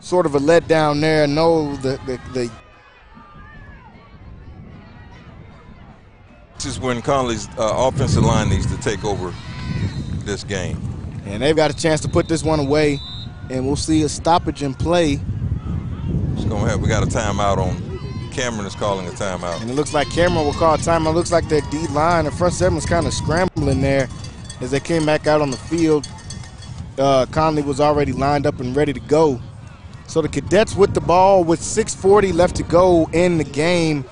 sort of a letdown there. No, the the, the This is when Connally's uh, offensive line needs to take over this game. and they've got a chance to put this one away, and we'll see a stoppage in play. It's gonna have. We got a timeout on. Cameron is calling a timeout. And it looks like Cameron will call a timeout. Looks like their D line, the front seven was kind of scrambling there as they came back out on the field. Uh, Connally was already lined up and ready to go. So the Cadets with the ball with 6:40 left to go in the game.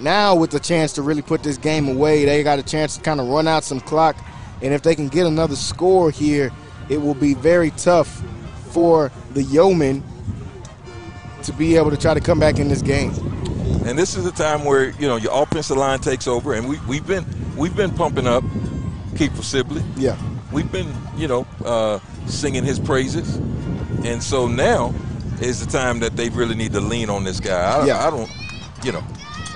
Now with the chance to really put this game away, they got a chance to kind of run out some clock, and if they can get another score here, it will be very tough for the Yoemen to be able to try to come back in this game. And this is the time where you know your offensive line takes over, and we we've been we've been pumping up Kiefer Sibley. Yeah. We've been you know uh, singing his praises, and so now is the time that they really need to lean on this guy. I, Yeah. I don't, you know,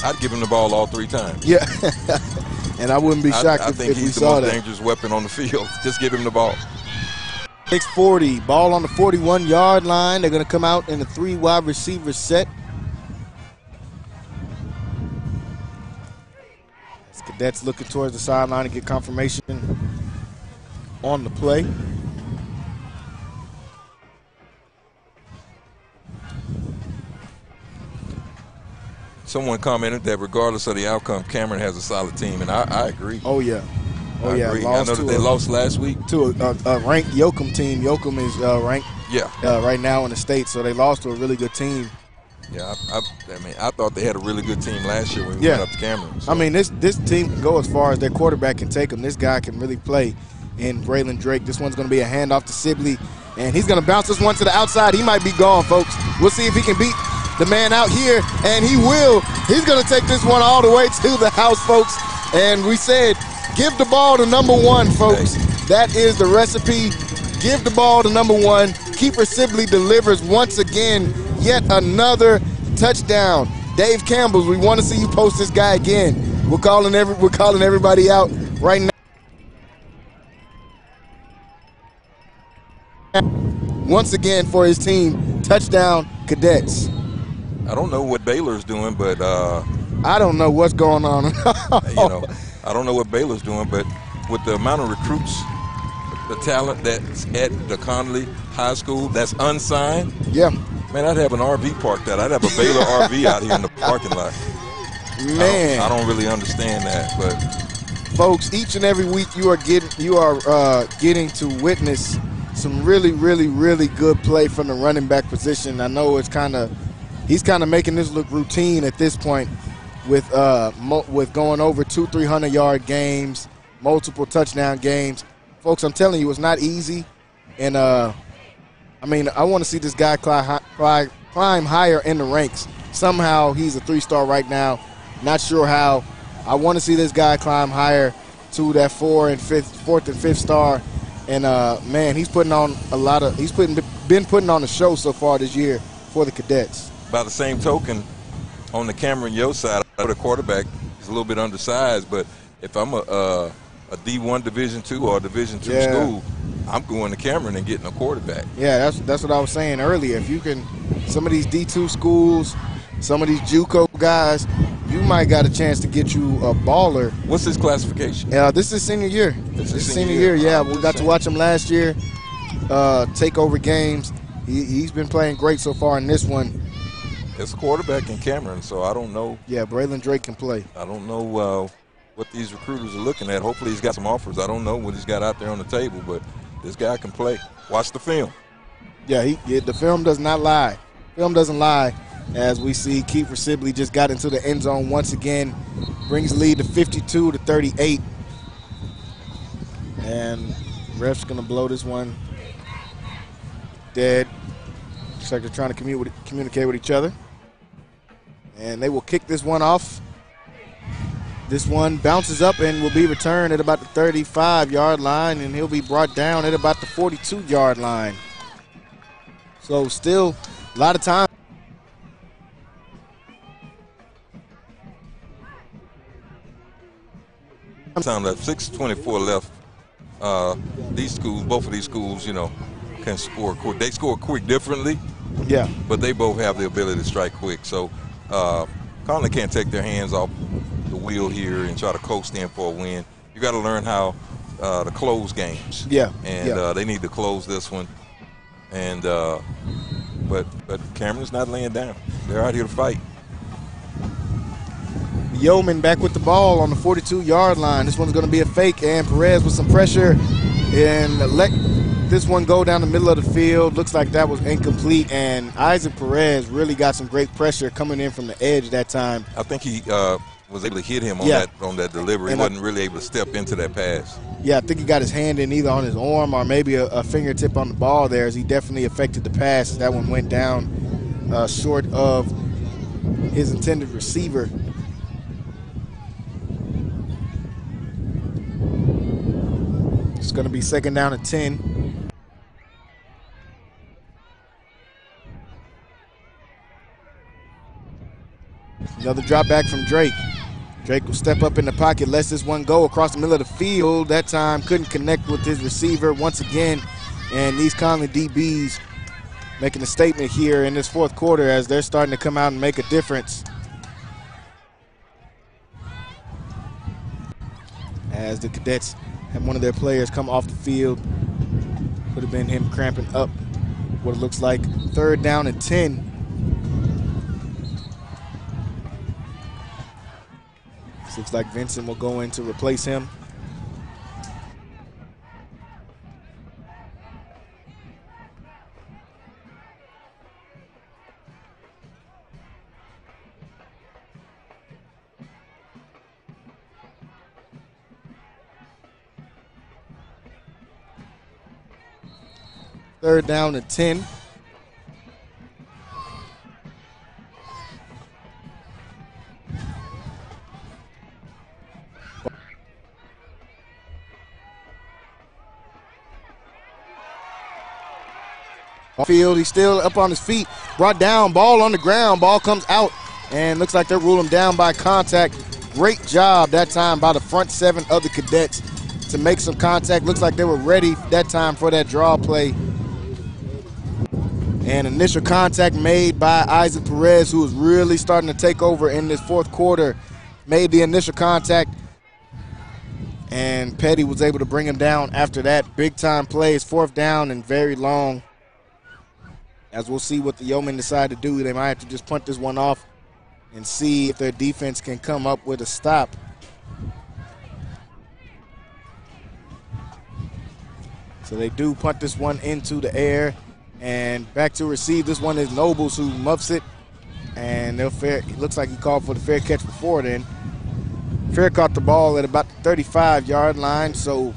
I'd give him the ball all three times. Yeah. and I wouldn't be I- shocked I, if, think if we he's the saw most that. dangerous weapon on the field. Just give him the ball. 640, ball on the 41 yard line. They're going to come out in a three wide receiver set. As Cadets looking towards the sideline to get confirmation on the play. Someone commented that regardless of the outcome, Cameron has a solid team, and I, I agree. Oh, yeah. Oh, I yeah. agree. I Lost know that they a- lost last week. To a, a, a ranked Yoakum team. Yoakum is uh, ranked Yeah, uh, right now in the state, so they lost to a really good team. yeah. I, I, I mean, I thought they had a really good team last year when we Yeah. went up to Cameron. so- I mean, this this team can go as far as their quarterback can take them. This guy can really play And Braylon Drake. This one's going to be a handoff to Sibley, and he's going to bounce this one to the outside. He might be gone, folks. We'll see if he can beat the man out here, and he will. He's going to take this one all the way to the house, folks. And we said, give the ball to number one, folks. That is the recipe. Give the ball to number one. Kiefer Sibley delivers once again, yet another touchdown. Dave Campbell's, we want to see you post this guy again. We're calling every we're calling everybody out right now. Once again for his team, touchdown cadets. I don't know what Baylor's doing, but uh, I don't know what's going on. you know, I don't know what Baylor's doing, but with the amount of recruits, the talent that's at the Connally High School that's unsigned, yeah, man, I'd have an RV parked out. I'd have a Baylor RV out here in the parking lot. man. I don't, I don't really understand that, but folks each and every week you are getting you are uh, getting to witness some really really really good play from the running back position i know it's kind of he's kind of making this look routine at this point with uh with going over two 300 yard games multiple touchdown games folks i'm telling you it's not easy and uh i mean i want to see this guy climb, climb higher in the ranks somehow he's a three star right now not sure how I want to see this guy climb higher to that four and fifth, fourth and fifth star. And uh, man, he's putting on a lot of. He's putting been putting on a show so far this year for the cadets. By the same token, on the Cameron Yoe side, I know the quarterback is a little bit undersized, but if I'm a uh, a D1 Division two or a Division two Yeah. school, I'm going to Cameron and getting a quarterback. Yeah, that's that's what I was saying earlier. If you can, some of these D two schools, some of these JUCO guys, you might got a chance to get you a baller. What's his classification? Uh, this is senior year. This This is senior senior year. year. Yeah, we got to watch him last year. Uh, take over games. He, he's been playing great so far in this one. It's a quarterback in Cameron, so I don't know. Yeah, Braylon Drake can play. I don't know uh, what these recruiters are looking at. Hopefully, he's got some offers. I don't know what he's got out there on the table, but this guy can play. Watch the film. Yeah, he, yeah, the film does not lie. Film doesn't lie. As we see, Kiefer Sibley just got into the end zone once again, brings the lead to 52 to 38. And ref's gonna blow this one dead. Looks like they're trying to communicate with each other. And they will kick this one off. This one bounces up and will be returned at about the 35 yard line, and he'll be brought down at about the 42 yard line. So still a lot of time. Time left. 6:24 left. Uh, these schools, both of these schools, you know, can score quick. They score quick differently, Yeah. but they both have the ability to strike quick. So uh, Connally can't take their hands off the wheel here and try to coast in for a win. You got to learn how uh, to close games. Yeah, And yeah. Uh, they need to close this one. And uh, but but Cameron's not laying down. They're out here to fight. Yoemen back with the ball on the 42 yard line. This one's going to be a fake, and Perez with some pressure. And let this one go down the middle of the field. Looks like that was incomplete, and Isaac Perez really got some great pressure coming in from the edge that time. I think he uh, was able to hit him on Yeah. that on that delivery. And he wasn't really able to step into that pass. Yeah, I think he got his hand in either on his arm or maybe a, a fingertip on the ball there as he definitely affected the pass. That one went down uh, short of his intended receiver. It's going to be second down at 10. Another drop back from Drake. Drake will step up in the pocket, lets this one go across the middle of the field. That time couldn't connect with his receiver once again. And these Connally DBs making a statement here in this fourth quarter as they're starting to come out and make a difference. As the cadets have one of their players come off the field. Could have been him cramping up what it looks like. Third down and 10. Looks like Vincent will go in to replace him. Third down to 10. Field, he's still up on his feet. Brought down, ball on the ground, ball comes out, and looks like they're ruling him down by contact. Great job that time by the front seven of the cadets to make some contact. Looks like they were ready that time for that draw play. And initial contact made by Isaac Perez, who was really starting to take over in this fourth quarter, made the initial contact. And Petty was able to bring him down after that. Big time plays, fourth down and very long. As we'll see what the Yoemen decide to do, they might have to just punt this one off and see if their defense can come up with a stop. So they do punt this one into the air. And back to receive. This one is Nobles who muffs it. And they'll fair it looks like he called for the fair catch before then. Fair caught the ball at about the 35 yard line. So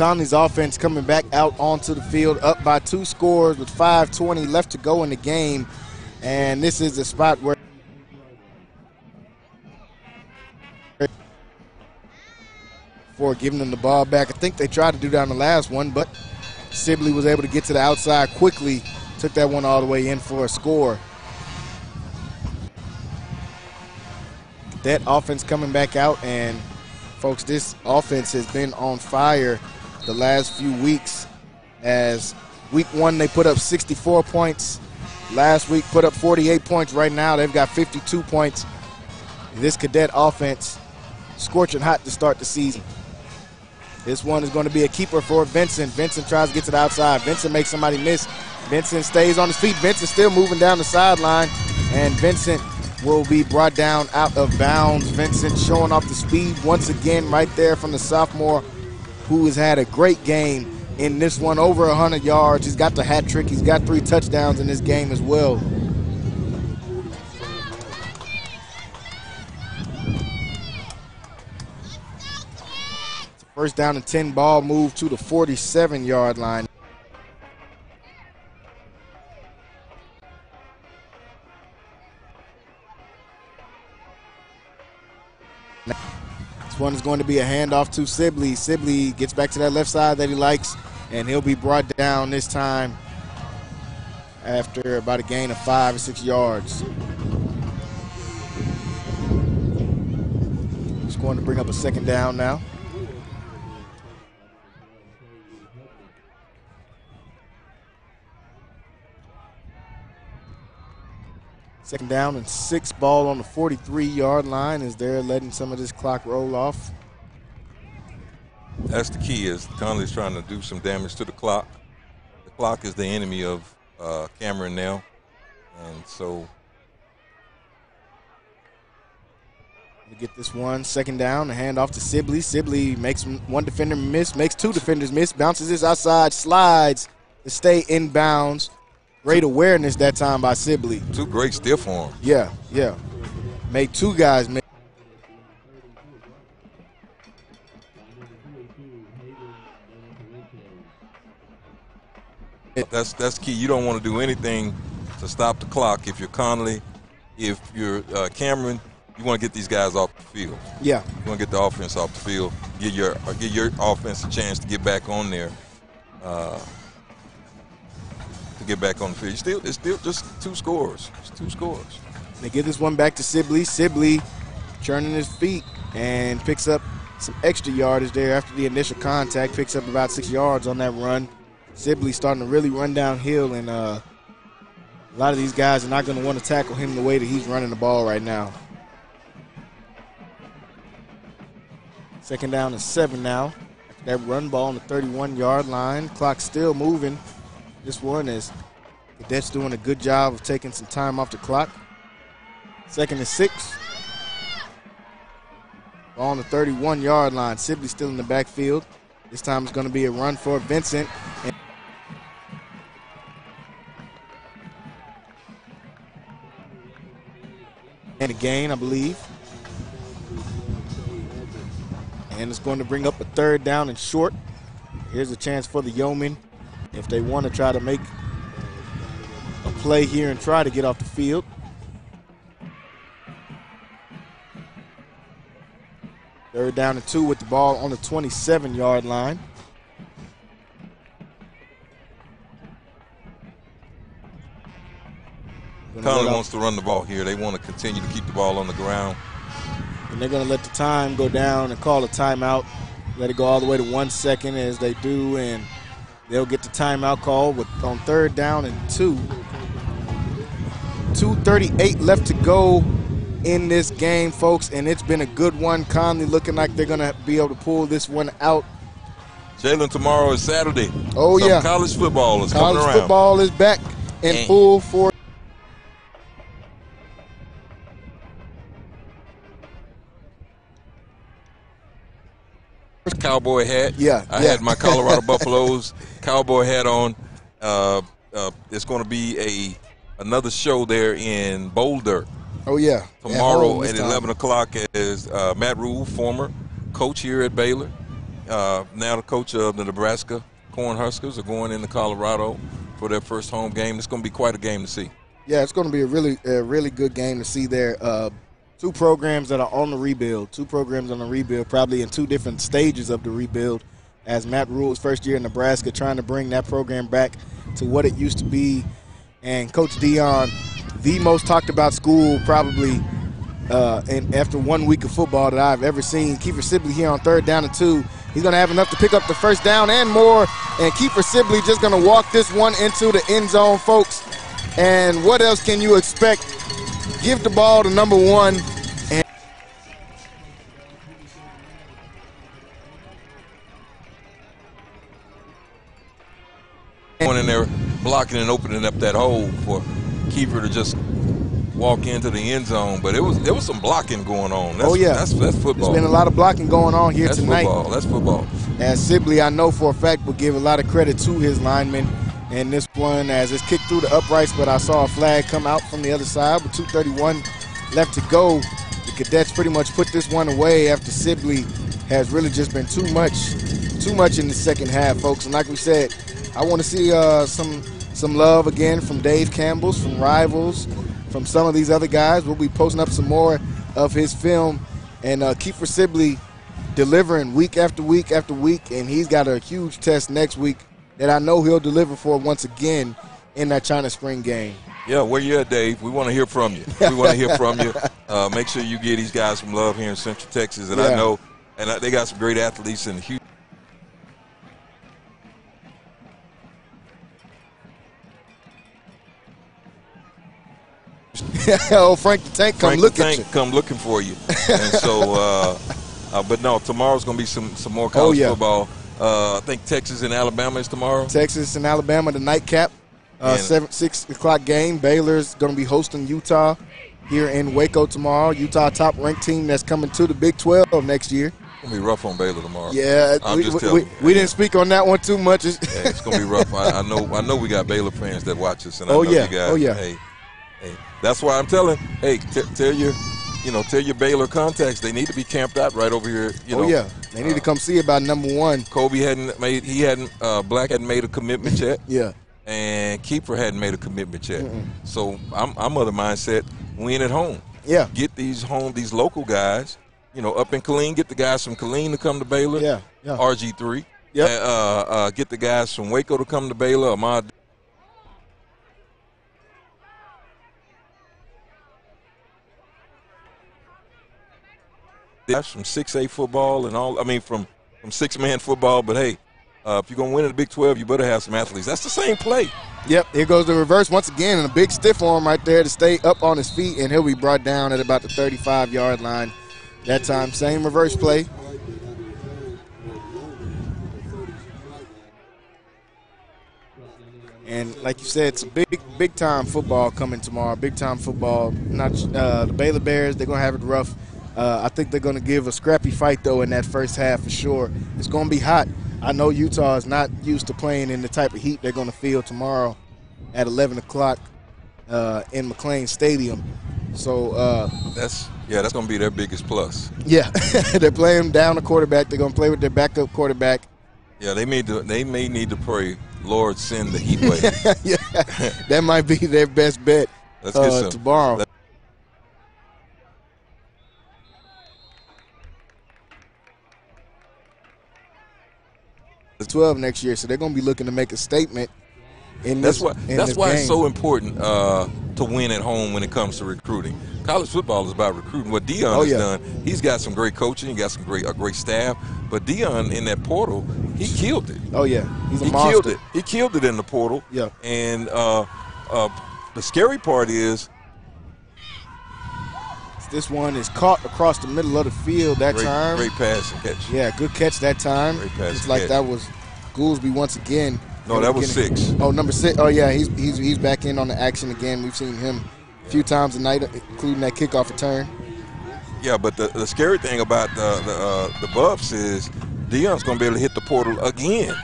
Connally's offense coming back out onto the field up by two scores with 5.20 left to go in the game. And this is the spot where for giving them the ball back. I think they tried to do that on the last one, but Sibley was able to get to the outside quickly, took that one all the way in for a score. That offense coming back out, and folks, this offense has been on fire the last few weeks. As week one, they put up 64 points. Last week, put up 48 points. Right now, they've got 52 points. This cadet offense scorching hot to start the season. This one is going to be a keeper for Vincent. Vincent tries to get to the outside. Vincent makes somebody miss. Vincent stays on his feet. Vincent still moving down the sideline, and Vincent will be brought down out of bounds. Vincent showing off the speed once again right there from the sophomore who has had a great game in this one, over 100 yards. He's got the hat trick. He's got three touchdowns in this game as well. First down and 10 ball move to the 47 yard line. One is going to be a handoff to Sibley. Sibley gets back to that left side that he likes, and he'll be brought down this time after about a gain of five or six yards. Just going to bring up a second down now. Second down and six ball on the 43 yard line as they're letting some of this clock roll off. That's the key. Is Connally's trying to do some damage to the clock. The clock is the enemy of uh, Cameron now, and so We get this one second down. The hand off to Sibley. Sibley makes one defender miss, makes two defenders miss, bounces this outside, slides to stay in bounds. Great awareness that time by Sibley. Two great stiff arms. Yeah, yeah. Made two guys miss. That's that's key. You don't want to do anything to stop the clock. If you're Connally, if you're uh, Cameron, you want to get these guys off the field. Yeah. You want to get the offense off the field. Get your get your offense a chance to get back on there. Uh, to get back on the field. It's still it's still just two scores. It's two scores. They give this one back to Sibley. Sibley churning his feet and picks up some extra yardage there after the initial contact. Picks up about six yards on that run. Sibley starting to really run downhill, and uh, a lot of these guys are not going to want to tackle him the way that he's running the ball right now. Second down and seven now. That run ball on the 31 yard line. Clock still moving. This one is Cadets doing a good job of taking some time off the clock. Second and six. Ball on the 31 yard line. Sibley still in the backfield. This time it's going to be a run for Vincent. And and a gain, I believe. And it's going to bring up a third down and short. Here's a chance for the Yoemen if they want to try to make a play here and try to get off the field. Third down and two with the ball on the 27 yard line. Connally wants to run the ball here. They want to continue to keep the ball on the ground. And they're going to let the time go down and call a timeout. Let it go all the way to one second as they do, and they'll get the timeout call with on third down and two. 238 left to go in this game, folks, and it's been a good one. Connally looking like they're going to be able to pull this one out. Jalen, tomorrow is Saturday. Oh, Some yeah. college football is College coming around. College football is back in And- full force. Cowboy hat. Yeah, I yeah. had my Colorado Buffaloes cowboy hat on. Uh, uh, it's going to be a another show there in Boulder Oh, yeah. At tomorrow at time. 11 o'clock. Is uh, Matt Rhule, former coach here at Baylor, uh, now the coach of the Nebraska Cornhuskers, are going into Colorado for their first home game. It's going to be quite a game to see. Yeah, it's going to be a really, a really good game to see there. Two programs that are on the rebuild. Two programs on the rebuild, probably in two different stages of the rebuild. As Matt Rhule's first year in Nebraska, trying to bring that program back to what it used to be, and Coach Deion, the most talked about school probably. Uh, and after one week of football that I've ever seen, Kiefer Sibley here on third down and two. He's going to have enough to pick up the first down and more. And Kiefer Sibley just going to walk this one into the end zone, folks. And what else can you expect? Give the ball to number one. Blocking and opening up that hole for Kiefer to just walk into the end zone. But it was there was some blocking going on. That's, oh yeah, that's that's football. There's been a lot of blocking going on here tonight. that's tonight. football. That's football. As Sibley, I know for a fact, will give a lot of credit to his linemen. And this one, as it's kicked through the uprights, but I saw a flag come out from the other side with 2:31 left to go. The cadets pretty much put this one away after Sibley has really just been too much, too much in the second half, folks. And like we said, I want to see uh, some some love again from Dave Campbell's, from Rivals, from some of these other guys. We'll be posting up some more of his film, and uh, Kiefer Sibley delivering week after week after week, and he's got a huge test next week that I know he'll deliver for once again in that China Spring game. Yeah, where you at, Dave? We want to hear from you. We want to hear from you. Uh, make sure you get these guys some love here in Central Texas, and I know, and I, they got some great athletes in Houston. oh, Frank the Tank, come Frank look the at you. come looking for you. and so, uh, uh, but no, tomorrow's going to be some some more college Oh, yeah. football. Uh, I think Texas and Alabama is tomorrow. Texas and Alabama, the nightcap, uh, seven six o'clock game. Baylor's going to be hosting Utah, here in Waco tomorrow. Utah top ranked team that's coming to the Big 12 next year. It's gonna be rough on Baylor tomorrow. Yeah, I'm we, just telling we, you. we didn't speak on that one too much. Yeah, it's gonna be rough. I, I know. I know we got Baylor fans that watch us, and I Oh, know yeah. you guys. Oh, yeah. Hey, that's why I'm telling. Hey, t- tell your, you know, tell your Baylor contacts they need to be camped out right over here. You know. oh yeah, they need to come see about number one. Kobe hadn't made. He hadn't. Uh, Black hadn't made a commitment yet. Yeah, and Keeper hadn't made a commitment yet. So I'm, I'm of the mindset win at home. yeah, Get these home, these local guys, you know, up in Killeen. Get the guys from Killeen to come to Baylor. Yeah, yeah. RG3. Yeah. Uh, uh, get the guys from Waco to come to Baylor. Ahmad. That's from 6A football and all. I mean, from from six man football. But hey, uh, if you're gonna win in the Big 12, you better have some athletes. That's the same play. Yep, here goes the reverse once again, and a big stiff arm right there to stay up on his feet, and he'll be brought down at about the 35 yard line. That time, same reverse play. And like you said, it's a big, big time football coming tomorrow. Big time football. Not uh, the Baylor Bears. They're gonna have it rough. Uh, I think they're gonna give a scrappy fight though in that first half for sure. It's gonna be hot. I know Utah is not used to playing in the type of heat they're gonna feel tomorrow at 11 o'clock uh, in McLane Stadium. So uh, That's yeah, that's gonna be their biggest plus. yeah, they're playing down the quarterback. They're gonna play with their backup quarterback. Yeah, they may do, they may need to pray, Lord, send the heat wave. yeah, that might be their best bet Let's get uh, some. tomorrow. 12 next year, so they're going to be looking to make a statement in That's this. why. That's why game. it's so important uh, to win at home when it comes to recruiting. College football is about recruiting. What Deion Oh, has yeah. done, he's got some great coaching. He got some great a great staff. But Deion in that portal, he killed it. Oh yeah, he's a he monster. killed it. He killed it in the portal. Yeah. And uh, uh, the scary part is This one is caught across the middle of the field that great, time. great pass and catch. Yeah, good catch that time. Great pass It's like catch. that was Goolsby once again. No, that was beginning. six. Oh, number six. Oh yeah, he's he's he's back in on the action again. We've seen him a few times tonight, including that kickoff return. Yeah, but the, the scary thing about the the, uh, the Buffs is Deion's going to be able to hit the portal again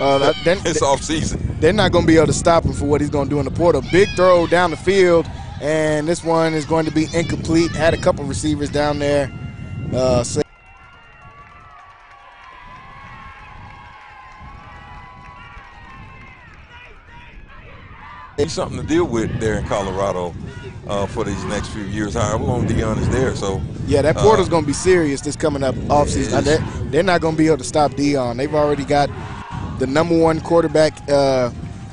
Uh, then, this offseason. they're not going to be able to stop him for what he's going to do in the portal. Big throw down the field, and this one is going to be incomplete. Had a couple receivers down there. Uh, He's something to deal with there in Colorado uh, for these next few years, however long Deion is there. So yeah, that uh, portal's going to be serious this coming up offseason. They're, they're not going to be able to stop Deion. They've already got the number one quarterback uh,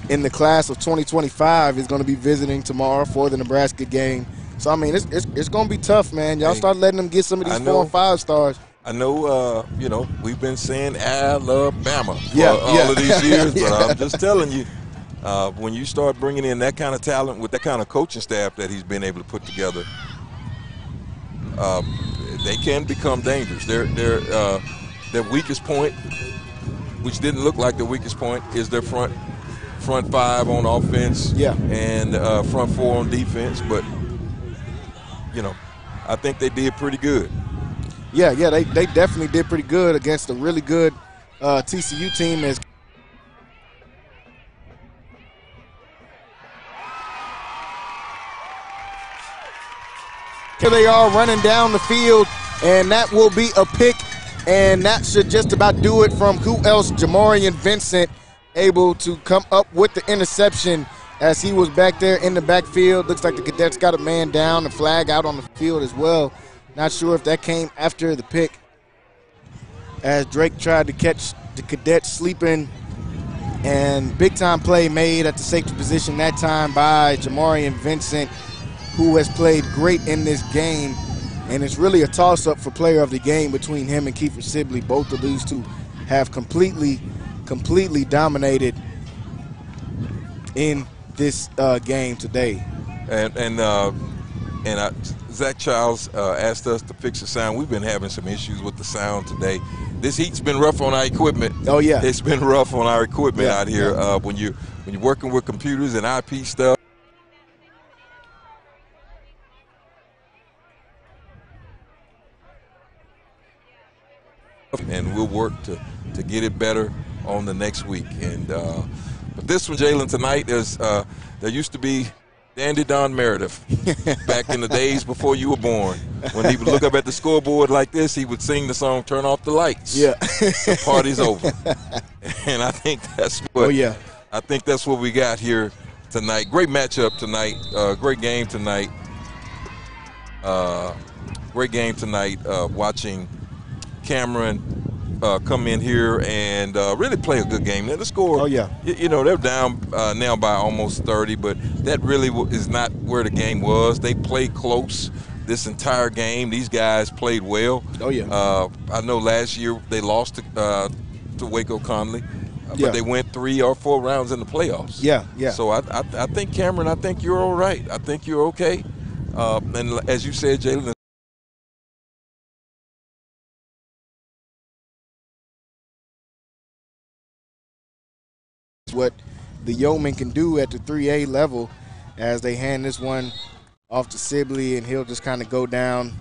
in the class of 2025 is going to be visiting tomorrow for the Nebraska game. So I mean, it's it's, it's going to be tough, man. Y'all start letting them get some of these know. four and five stars. I know, uh, you know, we've been saying Alabama for Yeah, all yeah. of these years, but I'm just telling you, uh, when you start bringing in that kind of talent with that kind of coaching staff that he's been able to put together, uh, they can become dangerous. Their their uh, their weakest point, which didn't look like their weakest point, is their front front five on offense, Yeah. and uh, front four on defense. But you know, I think they did pretty good. Yeah, yeah, they, they definitely did pretty good against a really good uh, TCU team. As here they are running down the field, and that will be a pick, and that should just about do it from who else? Jamarian Vincent able to come up with the interception as he was back there in the backfield. Looks like the cadets got a man down, the flag out on the field as well. Not sure if that came after the pick as Drake tried to catch the cadets sleeping. And big time play made at the safety position that time by Jamarian Vincent, who has played great in this game. And it's really a toss up for player of the game between him and Kiefer Sibley. Both of these two have completely, completely dominated in this uh, game today. And and uh, and uh, Zach Childs uh, asked us to fix the sound. We've been having some issues with the sound today. This heat's been rough on our equipment. Oh, yeah. it's been rough on our equipment Yeah, out here. yeah. Uh, when you when you're working with computers and IP stuff. And we'll work to, to get it better on the next week. And uh, but this one, Jalen, tonight is uh, there used to be Dandy Don Meredith back in the days before you were born. When he would look up at the scoreboard like this, he would sing the song "Turn Off the Lights." Yeah, the party's over. And I think that's what. Oh yeah. I think that's what we got here tonight. Great matchup tonight. Uh, great game tonight. Uh, great game tonight. Uh, watching Cameron uh, come in here and uh, really play a good game. Now the score. Oh yeah. You, you know they're down uh, now by almost 30, but that really w- is not where the game was. They played close this entire game. These guys played well. Oh yeah. Uh, I know last year they lost to, uh, to Waco Connally, uh, Yeah. but they went three or four rounds in the playoffs. Yeah, yeah. So I, I, I think Cameron, I think you're all right. I think you're okay. Uh, and as you said, Jalen, what the Yoemen can do at the 3A level as they hand this one off to Sibley, and he'll just kind of go down.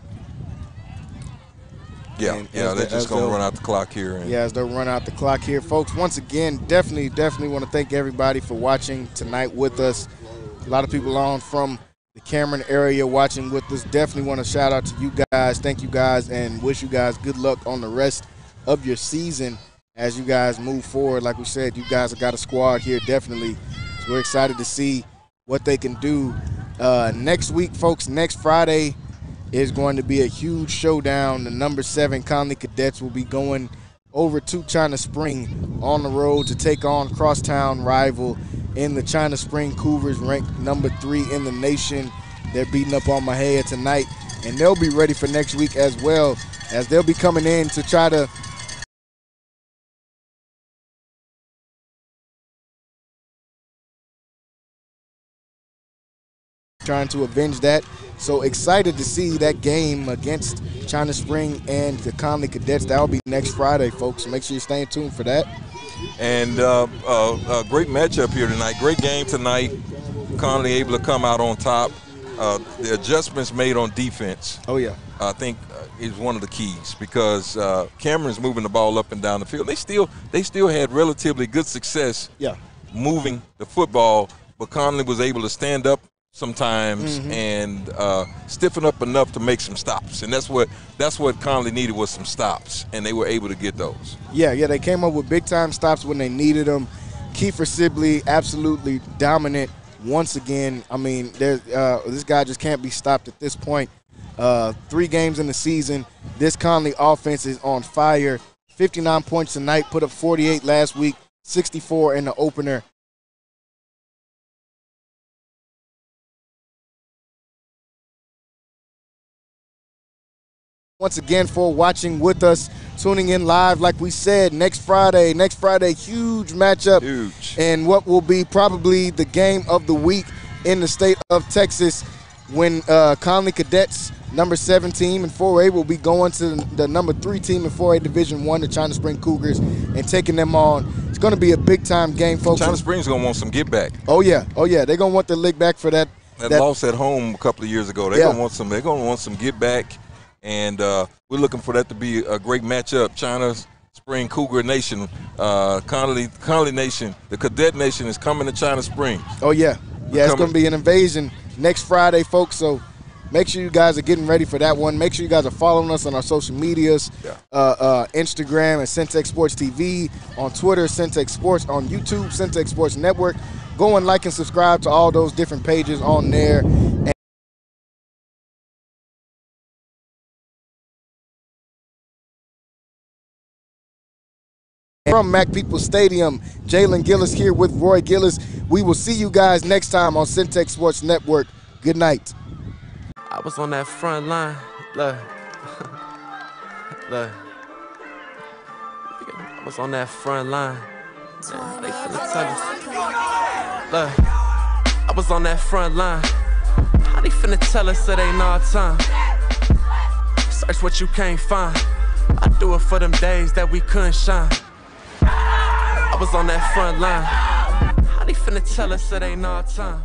yeah, And yeah, they're the- just as gonna run out the clock here. And, Yeah, as they run out the clock here, folks. Once again, definitely, definitely want to thank everybody for watching tonight with us. A lot of people on from the Cameron area watching with us. Definitely want to shout out to you guys. Thank you guys, and wish you guys good luck on the rest of your season as you guys move forward. Like we said, you guys have got a squad here, definitely. So we're excited to see what they can do uh, next week, folks. Next Friday is going to be a huge showdown. The number seven Connally Cadets will be going over to China Spring on the road to take on crosstown rival in the China Spring Cougars, ranked number three in the nation. They're beating up on Mexia tonight, and they'll be ready for next week as well, as they'll be coming in to try to trying to avenge that. So excited to see that game against China Spring and the Connally Cadets. That'll be next Friday, folks. Make sure you stay tuned for that. And uh, uh, uh, great matchup here tonight. Great game tonight. Connally able to come out on top. Uh, the adjustments made on defense, Oh yeah. I think, uh, is one of the keys because uh, Cameron's moving the ball up and down the field. They still they still had relatively good success Yeah. moving the football, but Connally was able to stand up sometimes and uh, stiffen up enough to make some stops, and that's what that's what Connally needed was some stops, and they were able to get those. Yeah, yeah, they came up with big time stops when they needed them. Kiefer Sibley, absolutely dominant once again. I mean, uh, this guy just can't be stopped at this point. Uh, three games in the season, this Connally offense is on fire. 59 points tonight, put up 48 last week, 64 in the opener. Once again for watching with us, tuning in live. Like we said, next Friday, next Friday, huge matchup. Huge. And what will be probably the game of the week in the state of Texas when uh, Connally Cadets, number seven team in 4A, will be going to the number three team in 4A Division One, the China Spring Cougars, and taking them on. It's going to be a big time game, folks. China Springs gonna want some get back. Oh yeah, oh yeah, they're gonna want the lick back for that. That, that- loss at home a couple of years ago. They're Yeah. gonna want some. They're gonna want some get back, and uh, we're looking for that to be a great matchup. China's Spring Cougar Nation, uh, Connally Connally Nation, the Cadet Nation is coming to China Springs. Oh yeah, yeah. It's going to be an invasion next Friday, folks. So make sure you guys are getting ready for that one. Make sure you guys are following us on our social medias, Yeah. uh, uh, Instagram at Centex Sports TV, on Twitter Centex Sports, on YouTube Centex Sports Network. Go and like and subscribe to all those different pages on there. And From Mac People Stadium, Jalen Gillis here with Roy Gillis. We will see you guys next time on Centex Sports Network. Good night. I was on that front line. Look. Look. I was on that front line. Look. I was on that front line. How they finna tell us it ain't our time? Search what you can't find. I do it for them days that we couldn't shine. I was on that front line. How they finna tell us it ain't our time?